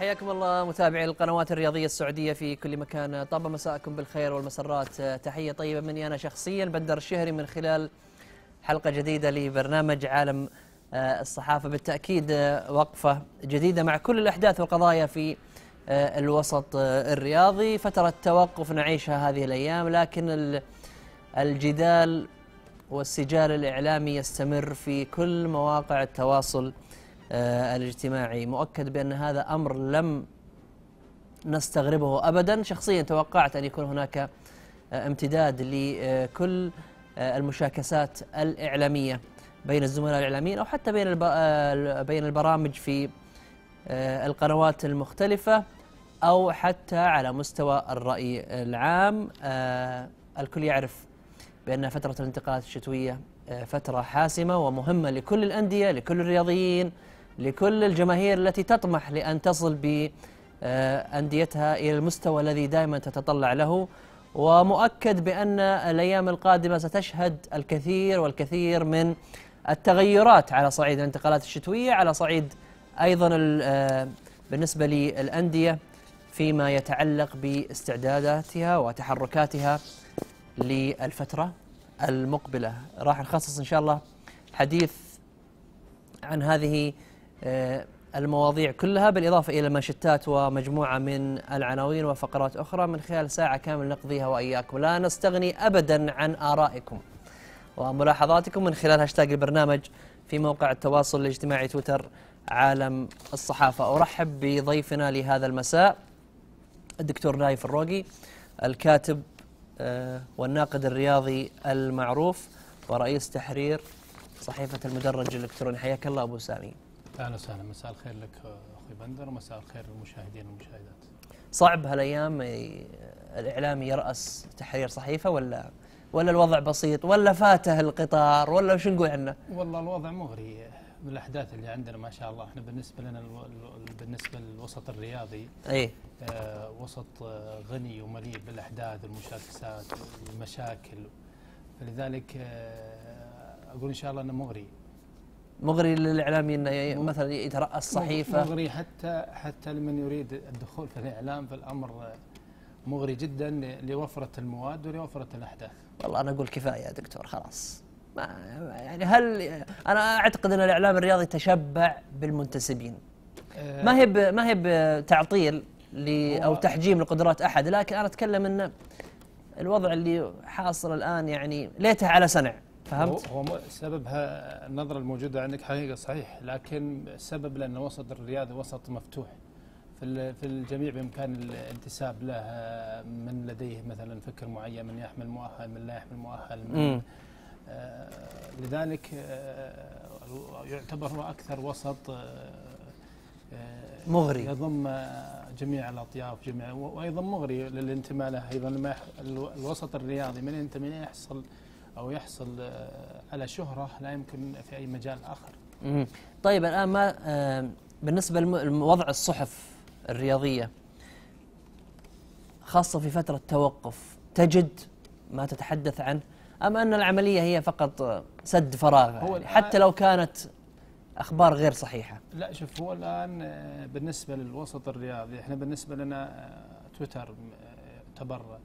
حياكم الله متابعي القنوات الرياضية السعودية في كل مكان. طاب مساءكم بالخير والمسرات. تحية طيبة مني أنا شخصيا بندر الشهري من خلال حلقة جديدة لبرنامج عالم آه، الصحافة. بالتأكيد آه، وقفة جديدة مع كل الأحداث والقضايا في آه، الوسط الرياضي. فترة توقف نعيشها هذه الأيام لكن الجدال والسجال الإعلامي يستمر في كل مواقع التواصل الاجتماعي. مؤكد بأن هذا أمر لم نستغربه أبدا. شخصيا توقعت أن يكون هناك آه، امتداد لكل آه، المشاكسات الإعلامية بين الزملاء الإعلاميين أو حتى بين بين البرامج في القنوات المختلفة أو حتى على مستوى الرأي العام. الكل يعرف بأن فترة الانتقالات الشتوية فترة حاسمة ومهمة لكل الأندية لكل الرياضيين لكل الجماهير التي تطمح لأن تصل بأنديتها إلى المستوى الذي دائما تتطلع له ومؤكد بأن الأيام القادمة ستشهد الكثير والكثير من التغيرات على صعيد الانتقالات الشتوية على صعيد أيضا بالنسبة للأندية فيما يتعلق باستعداداتها وتحركاتها للفترة المقبلة. راح نخصص إن شاء الله حديث عن هذه آه، المواضيع كلها بالإضافة إلى مانشتات ومجموعة من العناوين وفقرات أخرى من خلال ساعة كامل نقضيها وإياكم. لا نستغني أبدا عن آرائكم وملاحظاتكم من خلال هاشتاج البرنامج في موقع التواصل الاجتماعي تويتر عالم الصحافة. أرحب بضيفنا لهذا المساء الدكتور نايف الروقي الكاتب آه، والناقد الرياضي المعروف ورئيس تحرير صحيفة المدرج الإلكتروني. حياك الله أبو سامي. أهلا وسهلا. مساء الخير لك أخوي بندر ومساء الخير للمشاهدين والمشاهدات. صعب هالأيام الاعلامي يرأس تحرير صحيفة ولا ولا الوضع بسيط ولا فاته القطار ولا وش نقول عنه؟ والله الوضع مغري من الأحداث اللي عندنا ما شاء الله. إحنا بالنسبة لنا بالنسبة للوسط الرياضي إي. آه وسط غني ومليء بالأحداث والمشاكسات والمشاكل فلذلك آه أقول إن شاء الله إنه مغري مغري للاعلامي انه مثلا يترأس صحيفة مغري حتى حتى لمن يريد الدخول في الإعلام فالامر مغري جدا لوفرة المواد ولوفرة الأحداث. والله أنا أقول كفاية يا دكتور خلاص. ما يعني هل أنا أعتقد إن الإعلام الرياضي تشبع بالمنتسبين. آه ما هي ما هي بتعطيل أو تحجيم لقدرات أحد لكن أنا أتكلم إن الوضع اللي حاصل الآن يعني ليته على سنع. فهمت؟ هو, سببها النظرة الموجودة عندك حقيقة صحيح لكن السبب لأن وسط الرياضي وسط مفتوح. في في الجميع بإمكان الانتساب له من لديه مثلا فكر معين من يحمل مؤهل من لا يحمل مؤهل من آه لذلك آه يعتبر هو أكثر وسط آه مغري. يضم جميع الأطياف جميع وأيضا مغري للانتماء له أيضا الوسط الرياضي من ينتمي يحصل أو يحصل آه، على شهرة لا يمكن في أي مجال آخر. طيب الآن ما آه، بالنسبة لوضع الصحف الرياضية خاصة في فترة توقف تجد ما تتحدث عنه؟ أم أن العملية هي فقط سد فراغ؟ يعني حتى لو كانت أخبار غير صحيحة. لا شوف هو الآن آه، بالنسبة للوسط الرياضي إحنا بالنسبة لنا تويتر يعتبر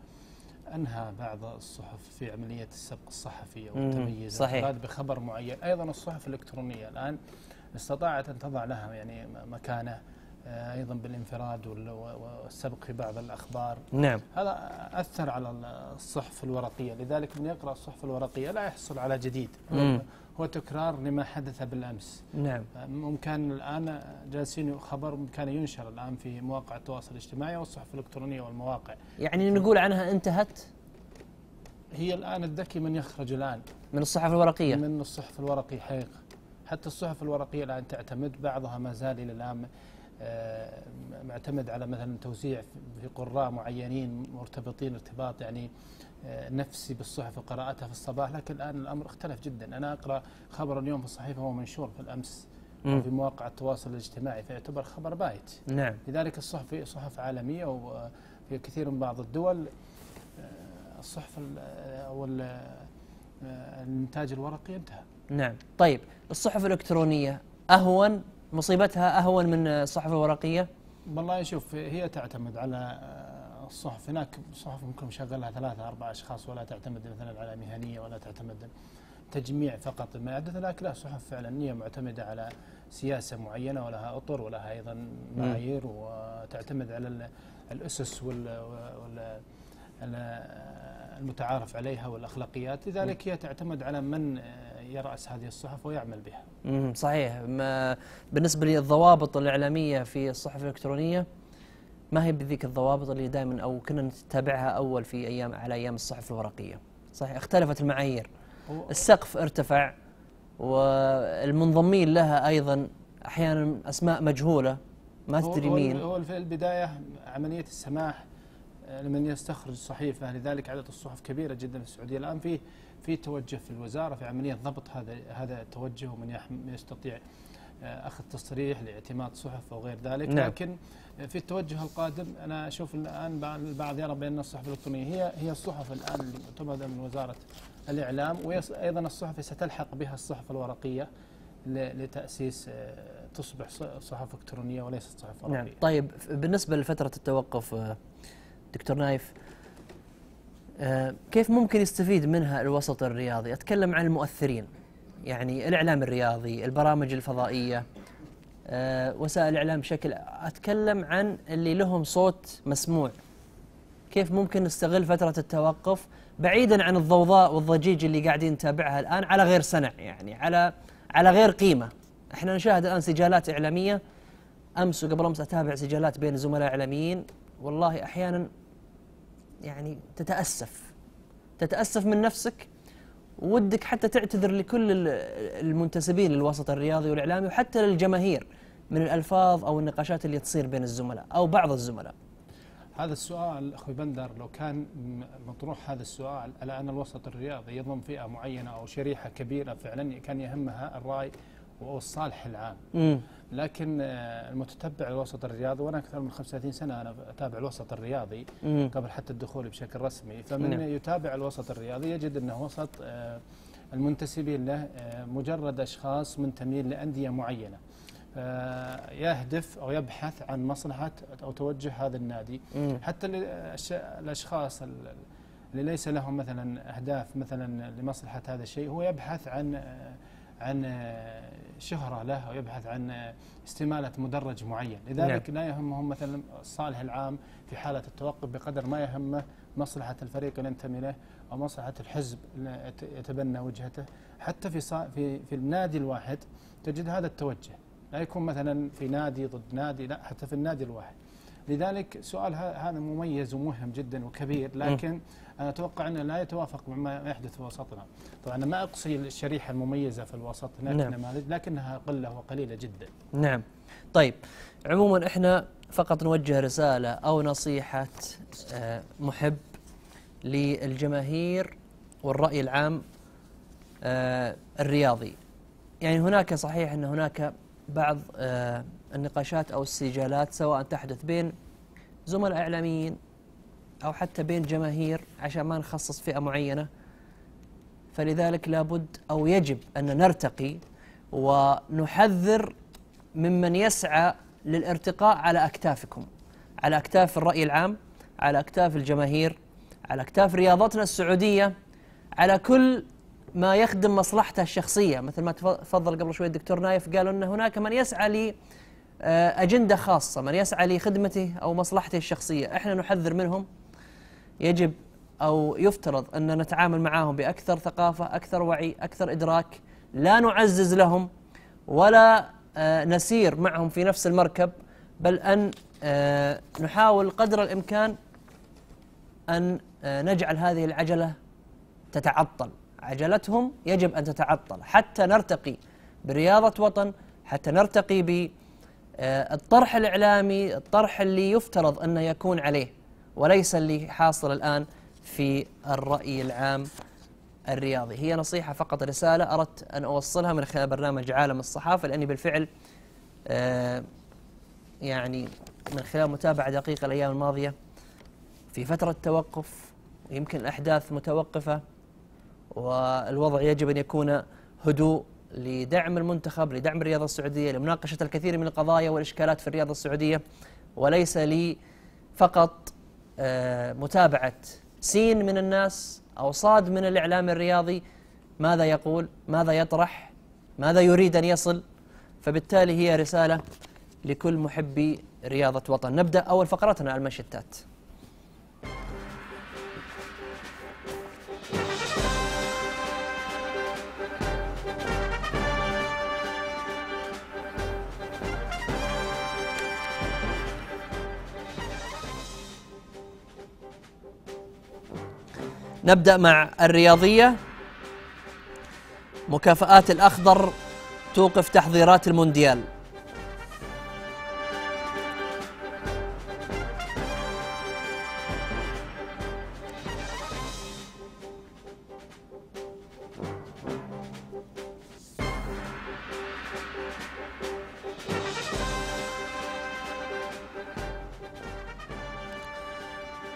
أنهى بعض الصحف في عملية السبق الصحفي أو التميز صحيح. بخبر معين. أيضا الصحف الإلكترونية الآن استطاعت أن تضع لها يعني مكانة آه، أيضا بالانفراد والسبق في بعض الأخبار. نعم. هذا أثر على الصحف الورقية. لذلك من يقرأ الصحف الورقية لا يحصل على جديد. مم. هو تكرار لما حدث بالأمس. نعم. ممكن الآن جالسين خبر كان ينشر الآن في مواقع التواصل الاجتماعي والصحف الإلكترونية والمواقع. يعني نقول عنها انتهت؟ هي الآن الذكي من يخرج الآن. من الصحف الورقية. من الصحف الورقية حقيقة. حتى الصحف الورقية الآن تعتمد بعضها ما زال إلى الآن آه، معتمد على مثلا توزيع في قراء معينين مرتبطين ارتباط يعني نفسي بالصحف وقراءتها في الصباح لكن الآن الأمر اختلف جدا. أنا أقرأ خبر اليوم في الصحيفة هو منشور في الأمس في مواقع التواصل الاجتماعي فيعتبر خبر بايت. نعم. لذلك الصحف صحف عالمية وفي كثير من بعض الدول الصحف أو الإنتاج الورقي انتهى. نعم. طيب الصحف الإلكترونية أهون؟ مصيبتها أهون من الصحف الورقية؟ والله شوف هي تعتمد على الصحف هناك صحف ممكن مشغلها ثلاثة أربعة أشخاص ولا تعتمد مثلا على مهنية ولا تعتمد تجميع فقط. المادة هناك لا صحف فعلا هي معتمدة على سياسة معينة ولها أطر ولها أيضا معايير وتعتمد على الأسس وال, وال المتعارف عليها والأخلاقيات. لذلك هي تعتمد على من يرأس هذه الصحف ويعمل بها. صحيح. ما بالنسبة للضوابط الإعلامية في الصحف الإلكترونية ما هي بذيك الضوابط اللي دائما أو كنا نتابعها أول في أيام على أيام الصحف الورقية؟ صحيح اختلفت المعايير. السقف ارتفع والمنضمين لها أيضا أحيانا أسماء مجهولة ما تدري مين. هو في البداية عملية السماح لمن يستخرج صحيفة لذلك عدد الصحف كبيرة جدا في السعودية. الآن في في توجه في الوزارة في عملية ضبط هذا هذا التوجه ومن يستطيع آه، أخذ تصريح لاعتماد صحف أو غير ذلك. نعم. لكن في التوجه القادم أنا أشوف الآن البعض يرى بأن الصحف الإلكترونية هي هي الصحف الآن اللي معتمدة من وزارة الإعلام وأيضا الصحف ستلحق بها الصحف الورقية لتأسيس آه، تصبح صحف إلكترونية وليست صحف ورقية نعم. طيب بالنسبة لفترة التوقف آه، دكتور نايف آه، كيف ممكن يستفيد منها الوسط الرياضي؟ أتكلم عن المؤثرين يعني الإعلام الرياضي البرامج الفضائية. وسائل الإعلام بشكل أتكلم عن اللي لهم صوت مسموع. كيف ممكن نستغل فترة التوقف بعيدا عن الضوضاء والضجيج اللي قاعدين نتابعها الآن على غير سنع يعني على على غير قيمة. إحنا نشاهد الآن سجالات إعلامية. أمس وقبل أمس أتابع سجالات بين زملاء إعلاميين والله أحيانا يعني تتأسف. تتأسف من نفسك ودك حتى تعتذر لكل المنتسبين للوسط الرياضي والإعلامي وحتى للجماهير من الألفاظ أو النقاشات اللي تصير بين الزملاء أو بعض الزملاء هذا السؤال أخوي بندر لو كان مطروح هذا السؤال على أن الوسط الرياضي يضم فئة معينة أو شريحة كبيرة فعلا كان يهمها الرأي والصالح العام. م. لكن آه، المتتبع الوسط الرياضي وأنا أكثر من 35 سنة أنا أتابع الوسط الرياضي م. قبل حتى الدخول بشكل رسمي فمن نعم. يتابع الوسط الرياضي يجد أنه وسط آه، المنتسبين له آه، مجرد أشخاص منتمين لأندية معينة. يهدف أو يبحث عن مصلحة أو توجه هذا النادي مم. حتى الأشخاص اللي ليس لهم مثلا أهداف مثلا لمصلحة هذا الشيء هو يبحث عن عن شهرة له أو يبحث عن استمالة مدرج معين. لذلك نعم. لا يهمهم مثلا الصالح العام في حالة التوقف بقدر ما يهمه مصلحة الفريق اللي ينتمي له أو مصلحة الحزب اللي يتبنى وجهته. حتى في في في النادي الواحد تجد هذا التوجه. لا يكون مثلا في نادي ضد نادي لا حتى في النادي الواحد. لذلك سؤال هذا مميز ومهم جدا وكبير لكن أنا أتوقع أنه لا يتوافق مع ما يحدث في وسطنا. طبعا أنا ما أقصي الشريحة المميزة في الوسط هناك نعم. نماذج لكنها قلة وقليلة جدا. نعم. طيب عموما إحنا فقط نوجه رسالة أو نصيحة آه، محب للجماهير والرأي العام آه، الرياضي. يعني هناك صحيح أن هناك بعض آه، النقاشات أو السجالات سواء تحدث بين زملاء إعلاميين أو حتى بين جماهير عشان ما نخصص فئة معينة. فلذلك لابد أو يجب أن نرتقي ونحذر ممن يسعى للارتقاء على أكتافكم على أكتاف الرأي العام على أكتاف الجماهير على أكتاف رياضتنا السعودية على كل ما يخدم مصلحته الشخصية. مثل ما تفضل قبل شوي الدكتور نايف قالوا أن هناك من يسعى لي آه، أجندة خاصة من يسعى لخدمته أو مصلحته الشخصية. إحنا نحذر منهم يجب أو يفترض أن نتعامل معهم بأكثر ثقافة أكثر وعي أكثر إدراك. لا نعزز لهم ولا آه، نسير معهم في نفس المركب بل أن آه، نحاول قدر الإمكان أن نجعل هذه العجلة تتعطل. عجلتهم يجب أن تتعطل حتى نرتقي برياضة وطن حتى نرتقي بالطرح الإعلامي الطرح اللي يفترض أنه يكون عليه. وليس اللي حاصل الآن في الرأي العام الرياضي. هي نصيحة فقط رسالة أردت أن أوصلها من خلال برنامج عالم الصحافة لأني بالفعل آه، يعني من خلال متابعة دقيقة الأيام الماضية في فترة توقف يمكن الأحداث متوقفة والوضع يجب أن يكون هدوء لدعم المنتخب لدعم الرياضة السعودية لمناقشة الكثير من القضايا والإشكالات في الرياضة السعودية وليس لي فقط متابعة سين من الناس أو صاد من الإعلام الرياضي ماذا يقول؟ ماذا يطرح؟ ماذا يريد أن يصل؟ فبالتالي هي رسالة لكل محبي رياضة وطن. نبدأ أول فقرتنا المنشتات نبدأ مع الرياضية. مكافآت الأخضر توقف تحضيرات المونديال.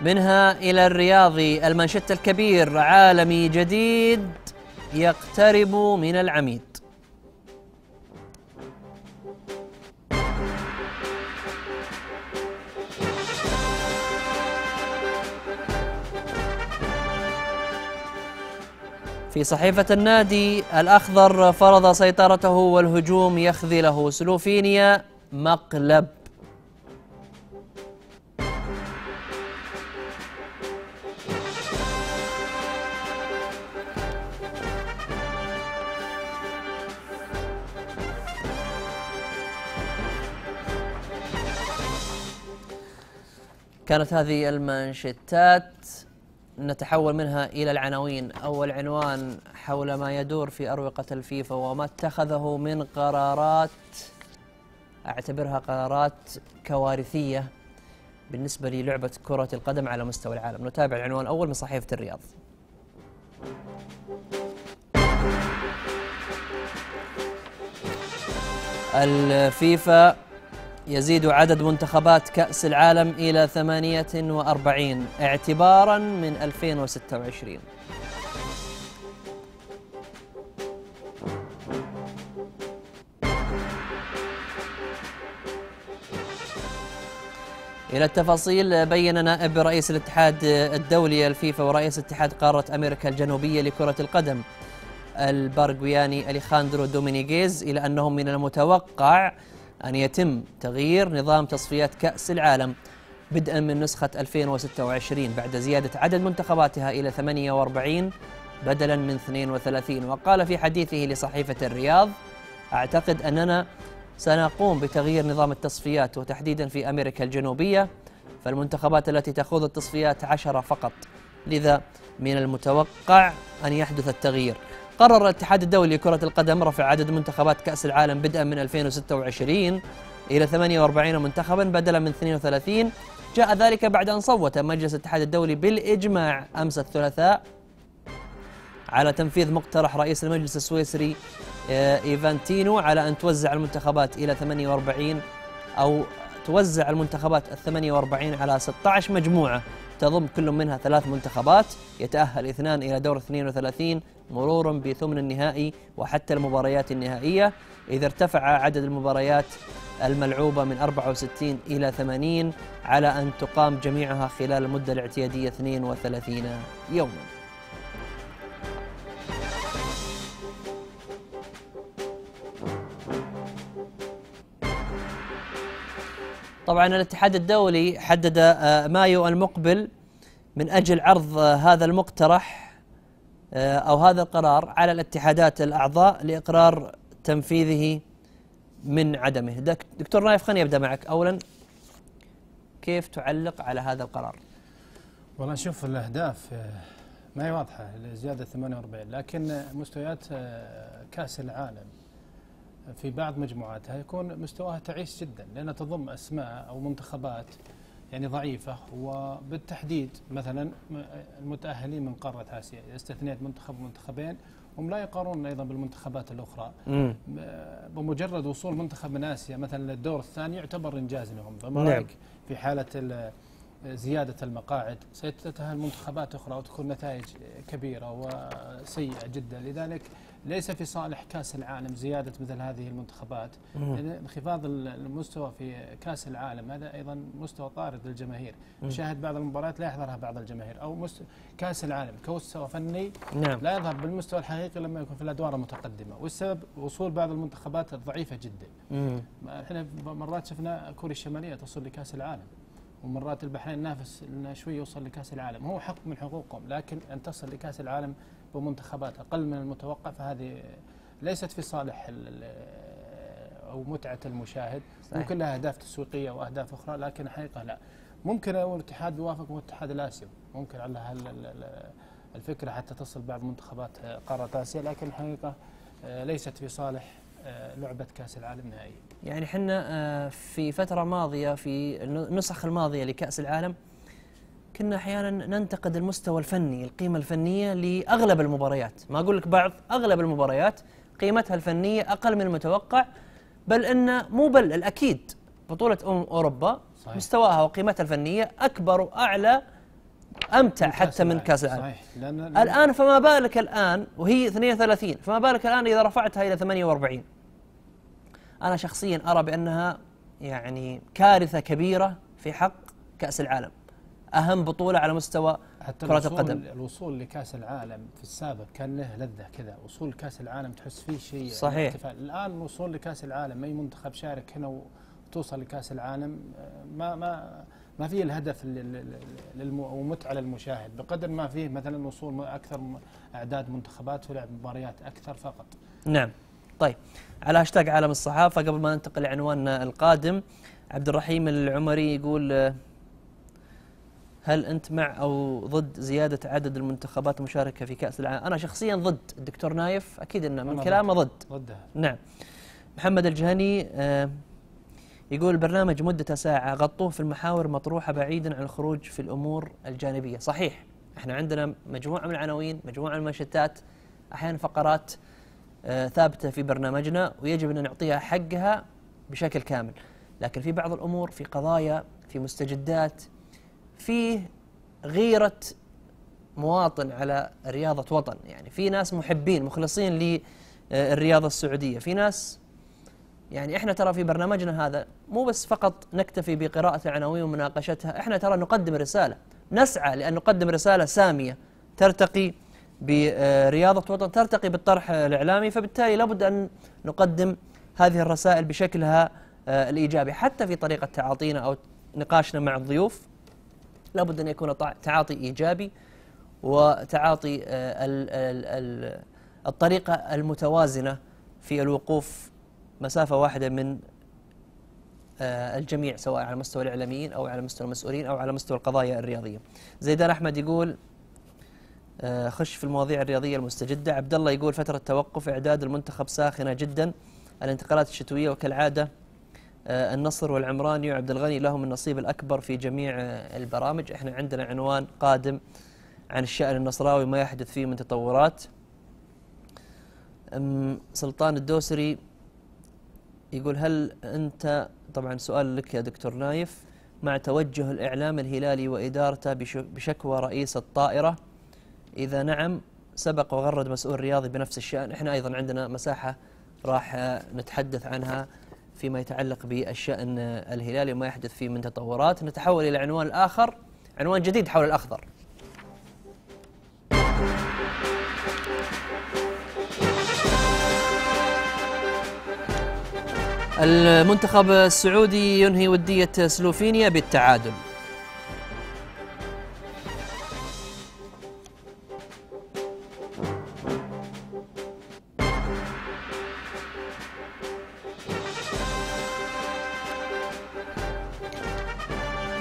منها إلى الرياضي المانشيت الكبير عالمي جديد يقترب من العميد. في صحيفة النادي الأخضر فرض سيطرته والهجوم يخذله سلوفينيا مقلب. كانت هذه المانشيتات نتحول منها إلى العناوين. أول عنوان حول ما يدور في أروقة الفيفا وما اتخذه من قرارات أعتبرها قرارات كوارثية بالنسبة للعبة كرة القدم على مستوى العالم. نتابع العنوان الأول من صحيفة الرياض. الفيفا يزيد عدد منتخبات كأس العالم إلى 48 اعتبارا من 2026 إلى التفاصيل بيّن نائب رئيس الاتحاد الدولي الفيفا ورئيس اتحاد قارة أمريكا الجنوبية لكرة القدم الباراغوياني أليخاندرو دومينيغيز إلى أنه من المتوقع أن يتم تغيير نظام تصفيات كأس العالم بدءا من نسخة 2026 بعد زيادة عدد منتخباتها إلى 48 بدلا من 32 وقال في حديثه لصحيفة الرياض أعتقد أننا سنقوم بتغيير نظام التصفيات وتحديدا في أمريكا الجنوبية فالمنتخبات التي تخوض التصفيات عشرة فقط. لذا من المتوقع أن يحدث التغيير. قرر الاتحاد الدولي لكرة القدم رفع عدد منتخبات كأس العالم بدءا من 2026 إلى 48 منتخبا بدلا من 32 جاء ذلك بعد أن صوت مجلس الاتحاد الدولي بالإجماع أمس الثلاثاء على تنفيذ مقترح رئيس المجلس السويسري آه، إيفانتينو على أن توزع المنتخبات إلى 48 أو توزع المنتخبات ال 48 على 16 مجموعة. تضم كل منها ثلاث منتخبات يتأهل اثنان إلى دور 32 مرورا بثمن النهائي وحتى المباريات النهائية. إذا ارتفع عدد المباريات الملعوبة من 64 إلى 80 على أن تقام جميعها خلال المدة الاعتيادية 32 يوما. طبعا الاتحاد الدولي حدد آه، مايو المقبل من أجل عرض هذا المقترح آه، أو هذا القرار على الاتحادات الأعضاء لإقرار تنفيذه من عدمه. دكتور نايف خليني أبدأ معك اولا كيف تعلق على هذا القرار؟ والله شوف الأهداف آه، ما هي واضحة لزيادة 48 لكن مستويات كأس العالم في بعض مجموعاتها يكون مستواها تعيس جدا لأنها تضم أسماء أو منتخبات يعني ضعيفة وبالتحديد مثلا المتأهلين من قارة آسيا إذا استثنيت منتخب ومنتخبين هم لا يقارنون أيضا بالمنتخبات الأخرى مم. بمجرد وصول منتخب من آسيا مثلا للدور الثاني يعتبر إنجاز لهم فما نعم. في حالة زيادة المقاعد ستتأهل منتخبات أخرى وتكون نتائج كبيرة وسيئة جدا. لذلك ليس في صالح كأس العالم زيادة مثل هذه المنتخبات. لأن انخفاض ال- المستوى في كأس العالم هذا أيضا مستوى طارد للجماهير. مم. شاهد بعض المباريات لا يحضرها بعض الجماهير. مست... كأس العالم كمستوى فني نعم. لا يظهر بالمستوى الحقيقي لما يكون في الأدوار المتقدمة. والسبب وصول بعض المنتخبات الضعيفة جدا. مم. إحنا مرات شفنا كوريا الشمالية توصل لكأس العالم. ومرات البحرين نافس لنا شوي يوصل لكأس العالم. هو حق من حقوقهم لكن أن تصل لكأس العالم بمنتخبات أقل من المتوقع فهذه ليست في صالح ال- ال- أو متعة المشاهد. صحيح. ممكن لها أهداف تسويقية واهداف أخرى لكن الحقيقة لا. ممكن الاتحاد يوافق الاتحاد الآسيوي. ممكن على الفكرة حتى تصل بعض منتخبات قارة آسيا لكن الحقيقة آه، ليست في صالح آه، لعبة كأس العالم نهائيا يعني حنا آه، في فترة ماضية في النسخ الماضية لكأس العالم كنا أحيانا ننتقد المستوى الفني القيمة الفنية لأغلب المباريات ما أقول لك بعض أغلب المباريات قيمتها الفنية أقل من المتوقع بل أن مو بل الأكيد بطولة أمم أوروبا صحيح. مستواها وقيمتها الفنية أكبر وأعلى أمتع حتى من كأس العالم صحيح الآن فما بالك الآن وهي 32 فما بالك الآن إذا رفعتها إلى 48 أنا شخصيا أرى بأنها يعني كارثة كبيرة في حق كأس العالم أهم بطولة على مستوى حتى كرة القدم. الوصول لكأس العالم في السابق كان له لذة كذا وصول كأس العالم تحس فيه شيء صحيح. احتفال. الآن الوصول لكأس العالم أي منتخب شارك هنا وتوصل لكأس العالم آه، ما ما ما فيه الهدف ومتعة للمشاهد. بقدر ما فيه مثلا وصول أكثر أعداد منتخبات ولعب مباريات أكثر فقط. نعم. طيب. على هاشتاج عالم الصحافة قبل ما ننتقل لعنواننا القادم عبد الرحيم العمري يقول هل أنت مع أو ضد زيادة عدد المنتخبات المشاركة في كأس العالم؟ أنا شخصيا ضد. الدكتور نايف أكيد أنه من كلامه ضد. ضدها. نعم. محمد الجهني آه، يقول البرنامج مدته ساعة غطوه في المحاور مطروحة بعيدا عن الخروج في الأمور الجانبية. صحيح إحنا عندنا مجموعة من العناوين مجموعة من المنشطات أحيانا فقرات آه، ثابتة في برنامجنا ويجب أن نعطيها حقها بشكل كامل. لكن في بعض الأمور في قضايا في مستجدات فيه غيرة مواطن على رياضة وطن. يعني في ناس محبين مخلصين للرياضة السعودية. في ناس يعني إحنا ترى في برنامجنا هذا مو بس فقط نكتفي بقراءة العناوين ومناقشتها إحنا ترى نقدم رسالة نسعى لأن نقدم رسالة سامية ترتقي برياضة وطن ترتقي بالطرح الإعلامي فبالتالي لابد أن نقدم هذه الرسائل بشكلها آه، الإيجابي. حتى في طريقة تعاطينا أو نقاشنا مع الضيوف لابد أن يكون تعاطي إيجابي وتعاطي آه، ال- ال- ال- الطريقة المتوازنة في الوقوف مسافة واحدة من آه، الجميع سواء على مستوى الإعلاميين أو على مستوى المسؤولين أو على مستوى القضايا الرياضية. زيدان أحمد يقول آه، خش في المواضيع الرياضية المستجدة. عبد الله يقول فترة توقف إعداد المنتخب ساخنة جدا. الانتقالات الشتوية وكالعادة آه، النصر والعمراني وعبد الغني لهم النصيب الأكبر في جميع البرامج. إحنا عندنا عنوان قادم عن الشأن النصراوي ما يحدث فيه من تطورات. سلطان الدوسري يقول هل أنت طبعا سؤال لك يا دكتور نايف مع توجه الإعلام الهلالي وإدارته بش- بشكوى رئيس الطائرة؟ إذا نعم سبق وغرد مسؤول رياضي بنفس الشأن. إحنا أيضا عندنا مساحة راح نتحدث عنها فيما يتعلق بالشأن الهلالي وما يحدث فيه من تطورات. نتحول إلى عنوان آخر عنوان جديد حول الأخضر. المنتخب السعودي ينهي ودية سلوفينيا بالتعادل.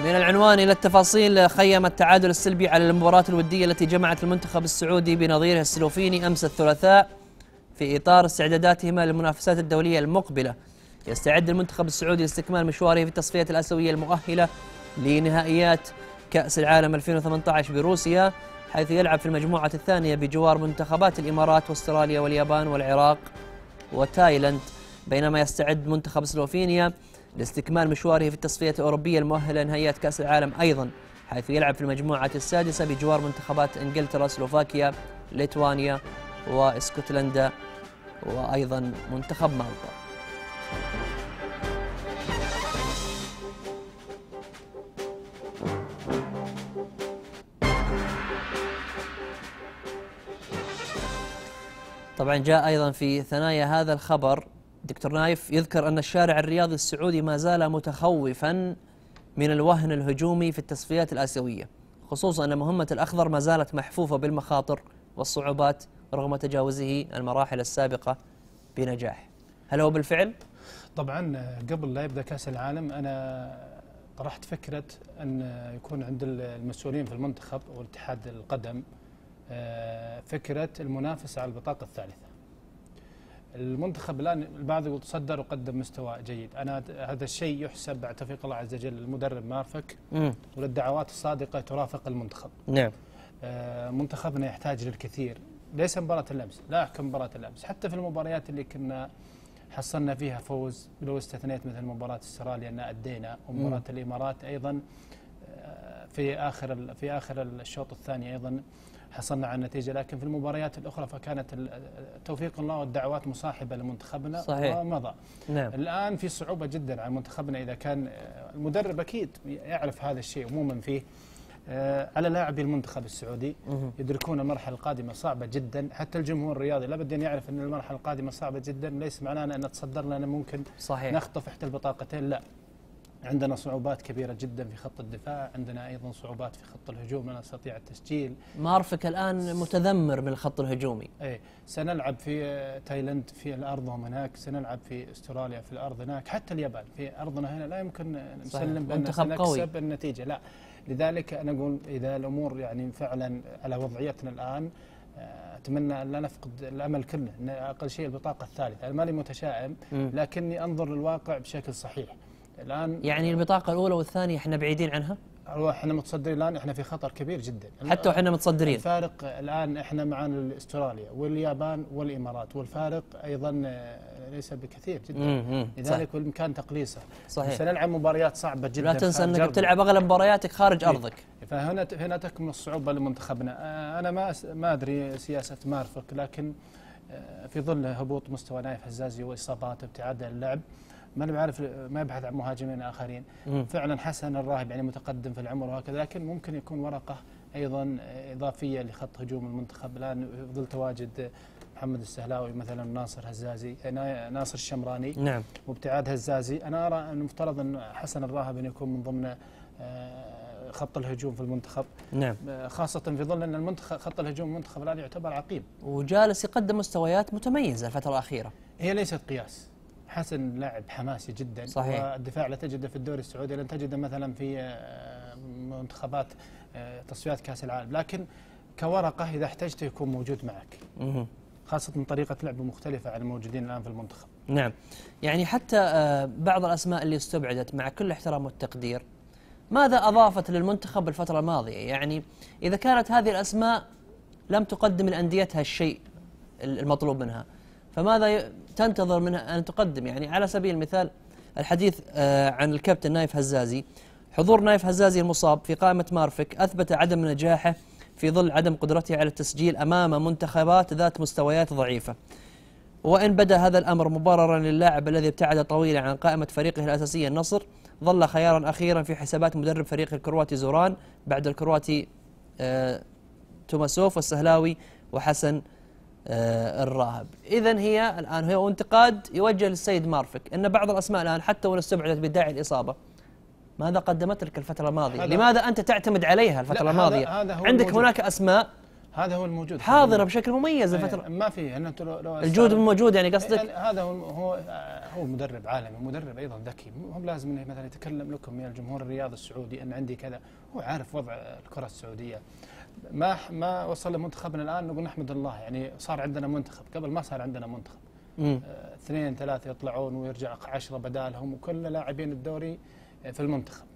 من العنوان إلى التفاصيل خيم التعادل السلبي على المباراة الودية التي جمعت المنتخب السعودي بنظيره السلوفيني أمس الثلاثاء في إطار استعداداتهما للمنافسات الدولية المقبلة. يستعد المنتخب السعودي لاستكمال مشواره في التصفية الآسيوية المؤهلة لنهائيات كأس العالم 2018 بروسيا حيث يلعب في المجموعة الثانية بجوار منتخبات الإمارات وأستراليا واليابان والعراق وتايلاند. بينما يستعد منتخب سلوفينيا لاستكمال مشواره في التصفية الأوروبية المؤهلة لنهائيات كأس العالم أيضا حيث يلعب في المجموعة السادسة بجوار منتخبات إنجلترا سلوفاكيا ليتوانيا وإسكتلندا وأيضا منتخب مالطا. طبعا جاء أيضا في ثنايا هذا الخبر دكتور نايف يذكر أن الشارع الرياضي السعودي ما زال متخوفا من الوهن الهجومي في التصفيات الآسيوية خصوصا أن مهمة الأخضر ما زالت محفوفة بالمخاطر والصعوبات رغم تجاوزه المراحل السابقة بنجاح هل هو بالفعل؟ طبعا قبل لا يبدأ كأس العالم أنا طرحت فكرة أن يكون عند المسؤولين في المنتخب والاتحاد القدم فكرة المنافسة على البطاقة الثالثة. المنتخب الآن البعض يقول تصدر وقدم مستوى جيد. أنا هذا الشيء يحسب بعد توفيق الله عز وجل للمدرب مارفك وللدعوات الصادقة ترافق المنتخب. نعم. آه، منتخبنا يحتاج للكثير. ليس مباراة الأمس لا أحكم مباراة الأمس. حتى في المباريات اللي كنا حصلنا فيها فوز لو استثنيت مثل مباراة استراليا أن أدينا ومباراة الإمارات أيضا آه، في آخر في آخر الشوط الثاني أيضا. حصلنا على النتيجة. لكن في المباريات الأخرى فكانت توفيق الله والدعوات مصاحبة لمنتخبنا صحيح. ومضى. نعم. الآن في صعوبة جدا على منتخبنا إذا كان المدرب أكيد يعرف هذا الشيء عموما فيه. آه، على لاعبي المنتخب السعودي يدركون المرحلة القادمة صعبة جدا. حتى الجمهور الرياضي لابد أن يعرف أن المرحلة القادمة صعبة جدا. ليس معناه أن تصدر لنا ممكن صحيح. نخطف إحدى البطاقتين لا. عندنا صعوبات كبيرة جدا في خط الدفاع عندنا أيضا صعوبات في خط الهجوم لا نستطيع التسجيل. مارفك الآن متذمر من الخط الهجومي. أي سنلعب في تايلاند في الأرض هناك سنلعب في أستراليا في الأرض هناك حتى اليابان في أرضنا هنا لا يمكن نسلم بأن سنكسب النتيجة. لا لذلك أنا أقول إذا الأمور يعني فعلا على وضعيتنا الآن أتمنى أن لا نفقد الأمل كله أقل شيء البطاقة الثالثة، أنا ماني متشائم لكني أنظر للواقع بشكل صحيح. الآن يعني البطاقه الأولى والثانية إحنا بعيدين عنها؟ إحنا متصدرين الآن إحنا في خطر كبير جدا. حتى وإحنا متصدرين. الفارق الآن إحنا معنا استراليا واليابان والإمارات والفارق أيضا آه، ليس بكثير جدا. لذلك بالامكان تقليصه صحيح. سنلعب مباريات صعبة جدا. لا تنسى إنك بتلعب أغلب مبارياتك خارج إيه. أرضك. فهنا هنا تكمن الصعوبة لمنتخبنا. آه، أنا ما ما أدري سياسة مارفك لكن آه، في ظل هبوط مستوى نايف هزازي وإصابات وابتعاد اللعب ما أنا بعرف ما يبحث عن مهاجمين آخرين. مم. فعلا حسن الراهب يعني متقدم في العمر وهكذا لكن ممكن يكون ورقة أيضا إضافية لخط هجوم المنتخب. الآن ظل تواجد محمد السهلاوي مثلا ناصر هزازي ناصر الشمراني. نعم. وابتعاد هزازي. أنا أرى أن المفترض أن حسن الراهب أن يكون من ضمن آه، خط الهجوم في المنتخب. نعم. آه، خاصة في ظل أن المنتخب خط الهجوم المنتخب الآن يعتبر عقيم. وجالس يقدم مستويات متميزة الفترة الأخيرة. هي ليست قياس. حسن لاعب حماسي جدا صحيح. والدفاع لا تجده في الدوري السعودي لن تجده مثلا في آه، منتخبات آه، تصفيات كأس العالم. لكن كورقة إذا احتجته يكون موجود معك. خاصة من طريقة لعبه مختلفة عن الموجودين الآن في المنتخب. نعم. يعني حتى آه، بعض الأسماء اللي استبعدت مع كل احترام والتقدير ماذا أضافت للمنتخب الفترة الماضية؟ يعني إذا كانت هذه الأسماء لم تقدم لانديتها الشيء المطلوب منها. فماذا تنتظر منها أن تقدم؟ يعني على سبيل المثال الحديث آه، عن الكابتن نايف هزازي. حضور نايف هزازي المصاب في قائمة مارفك أثبت عدم نجاحه في ظل عدم قدرته على التسجيل أمام منتخبات ذات مستويات ضعيفة. وإن بدا هذا الأمر مبررا للاعب الذي ابتعد طويلا عن قائمة فريقه الأساسية النصر ظل خيارا أخيرا في حسابات مدرب فريق الكرواتي زوران بعد الكرواتي آه توماسوف والسهلاوي وحسن الراهب إذا هي الآن هو انتقاد يوجه للسيد مارفك أن بعض الأسماء الآن حتى وإن استبعدت بداعي الإصابة. ماذا قدمت لك الفترة الماضية؟ لماذا أنت تعتمد عليها الفترة الماضية؟ هذا هو عندك. هناك أسماء هذا هو الموجود حاضرة بشكل مميز الفترة. إيه، ما في انت لو, لو الجود موجود يعني قصدك؟ يعني هذا هو هو هو مدرب عالمي مدرب أيضا ذكي. مو لازم إنه مثلا يتكلم لكم يا الجمهور الرياضي السعودي إن عندي كذا. هو عارف وضع الكرة السعودية. ما ما وصل لمنتخبنا الآن نقول نحمد الله. يعني صار عندنا منتخب. قبل ما صار عندنا منتخب. آه اثنين ثلاثة يطلعون ويرجع عشرة بدالهم وكل لاعبين الدوري في المنتخب.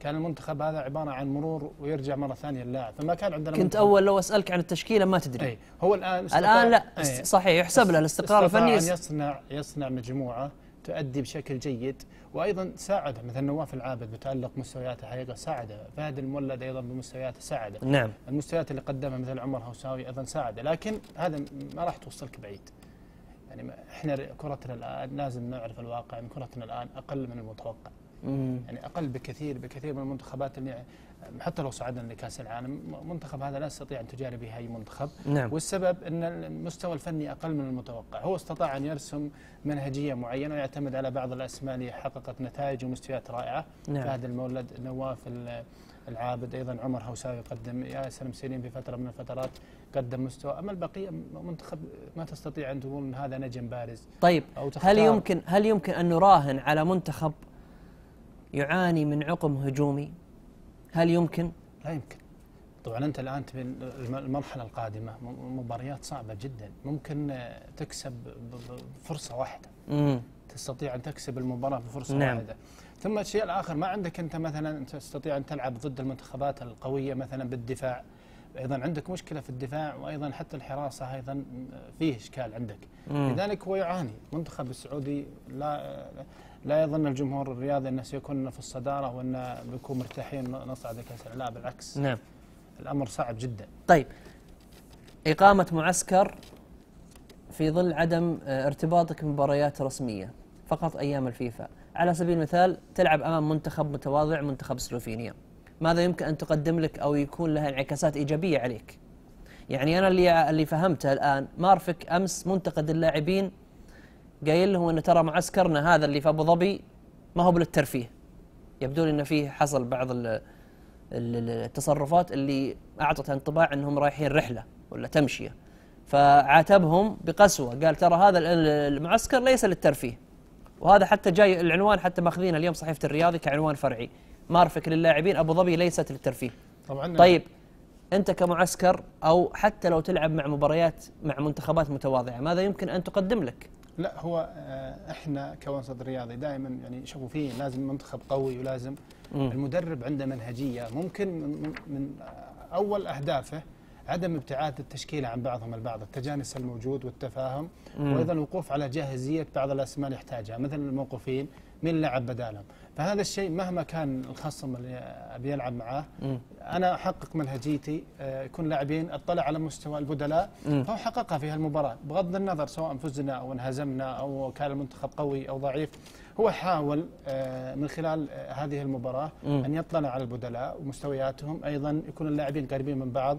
كان المنتخب هذا عبارة عن مرور ويرجع مرة ثانية اللاعب فما كان عندنا كنت منتخب. أول لو أسألك عن التشكيلة ما تدري. أي هو الآن الآن لا أي صحيح يحسب له الاستقرار الفني يصنع يصنع مجموعة تؤدي بشكل جيد وأيضا ساعد مثلا نواف العابد بتألق مستوياته حقيقه ساعده. فهد المولد أيضا بمستوياته ساعده. نعم. المستويات اللي قدمها مثل عمر هوساوي أيضا ساعده. لكن هذا ما راح توصلك بعيد. يعني إحنا كرتنا الآن لازم نعرف الواقع ان كرتنا الآن أقل من المتوقع. مم. يعني أقل بكثير بكثير من المنتخبات اللي حتى لو صعدنا لكأس العالم منتخب هذا لا يستطيع أن تجاري به اي منتخب نعم. والسبب أن المستوى الفني أقل من المتوقع. هو استطاع أن يرسم منهجية معينة ويعتمد على بعض الأسماء اللي حققت نتائج ومستويات رائعة. نعم. فهد المولد نواف ال- العابد أيضا عمر هوساوي يقدم ياسر مسيرين في فترة من الفترات قدم مستوى. أما البقية منتخب ما تستطيع أن تقول ان هذا نجم بارز طيب تختار هل يمكن هل يمكن أن نراهن على منتخب يعاني من عقم هجومي؟ هل يمكن؟ لا يمكن طبعا أنت الآن تبي الم- المرحلة القادمة مباريات صعبة جدا ممكن تكسب بفرصه واحدة مم. تستطيع أن تكسب المباراة بفرصة نعم. واحدة ثم الشيء الآخر ما عندك أنت مثلا تستطيع أن تلعب ضد المنتخبات القوية مثلا بالدفاع أيضا عندك مشكلة في الدفاع وأيضا حتى الحراسة أيضا فيه إشكال عندك مم. لذلك هو يعاني المنتخب السعودي لا لا يظن الجمهور الرياضي أنه سيكون في الصدارة وأن بيكون مرتاحين نصعد لكاس العالم لا بالعكس. نعم. الأمر صعب جدا. طيب. إقامة معسكر في ظل عدم آه، ارتباطك بمباريات رسمية فقط أيام الفيفا. على سبيل المثال تلعب أمام منتخب متواضع منتخب سلوفينيا. ماذا يمكن أن تقدم لك أو يكون لها انعكاسات إيجابية عليك؟ يعني أنا اللي اللي فهمته الآن مارفك أمس منتقد اللاعبين قايل لهم أن ترى معسكرنا هذا اللي في أبو ظبي ما هو للترفيه يبدو لي أن فيه حصل بعض ال- ال- ال- التصرفات اللي اعطت انطباع إنهم رايحين رحلة ولا تمشية. فعاتبهم بقسوة. قال ترى هذا ال- ال- المعسكر ليس للترفيه. وهذا حتى جاي العنوان حتى ماخذينه اليوم صحيفة الرياضي كعنوان فرعي. مارفك للاعبين أبو ظبي ليست للترفيه. طبعا. طيب أنت كمعسكر أو حتى لو تلعب مع مباريات مع منتخبات متواضعة ماذا يمكن أن تقدم لك؟ لا هو آه، إحنا كوسط رياضي دائما يعني شوفوا فيه لازم منتخب قوي ولازم مم. المدرب عنده منهجية ممكن من, من- من أول أهدافه عدم ابتعاد التشكيلة عن بعضهم البعض، التجانس الموجود والتفاهم مم. وأيضا الوقوف على جاهزية بعض الأسماء اللي يحتاجها مثل الموقوفين من لعب بدالهم، فهذا الشيء مهما كان الخصم اللي أبي يلعب معاه مم. أنا أحقق منهجيتي آه، يكون لاعبين أطلع على مستوى البدلاء. فهو حققها في هالمباراة بغض النظر سواء فزنا أو انهزمنا أو كان المنتخب قوي أو ضعيف هو حاول آه، من خلال آه، هذه المباراة مم. أن يطلع على البدلاء ومستوياتهم أيضا يكون اللاعبين قريبين من بعض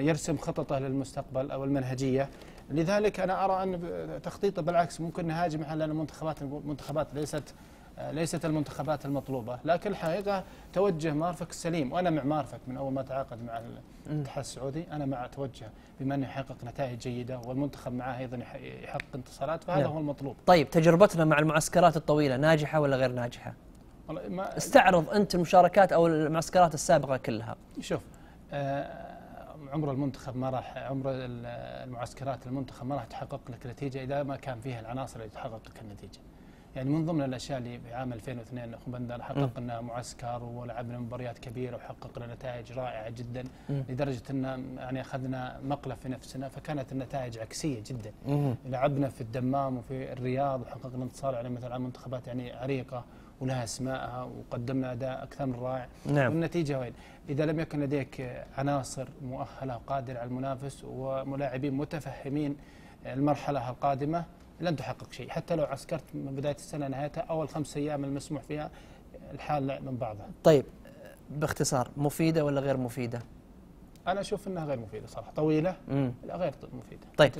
يرسم خططه للمستقبل أو المنهجية لذلك أنا أرى أن تخطيطه بالعكس ممكن نهاجم على المنتخبات المنتخبات ليست ليست المنتخبات المطلوبة. لكن الحقيقة توجه مارفك السليم وأنا مع مارفك من أول ما تعاقد مع الاتحاد السعودي. أنا مع توجه بما انه يحقق نتائج جيدة والمنتخب معاه أيضا يح- يحقق انتصارات فهذا نعم. هو المطلوب. طيب تجربتنا مع المعسكرات الطويلة ناجحة ولا غير ناجحة؟ والله ما استعرض أنت المشاركات أو المعسكرات السابقة كلها. شوف آه، عمر المنتخب ما راح عمر ال- المعسكرات المنتخب ما راح تحقق لك نتيجة إذا ما كان فيها العناصر اللي تحقق لك النتيجة. يعني من ضمن الأشياء اللي في عام 2002 اخو بندر حققنا معسكر ولعبنا مباريات كبيرة وحققنا نتائج رائعة جدا مم. لدرجة إن يعني أخذنا مقلب في نفسنا فكانت النتائج عكسية جدا. مم. لعبنا في الدمام وفي الرياض وحققنا انتصار على مثلا منتخبات يعني عريقة ولها اسمائها وقدمنا أداء أكثر من رائع نعم والنتيجة وين؟ إذا لم يكن لديك عناصر مؤهلة وقادره على المنافس وملاعبين متفهمين المرحلة القادمة لن تحقق شيء، حتى لو عسكرت من بداية السنة نهايتها أول خمس أيام المسموح فيها الحال من بعضها. طيب باختصار مفيدة ولا غير مفيدة؟ أنا أشوف إنها غير مفيدة صراحة، طويلة مم. لا غير مفيدة. طيب.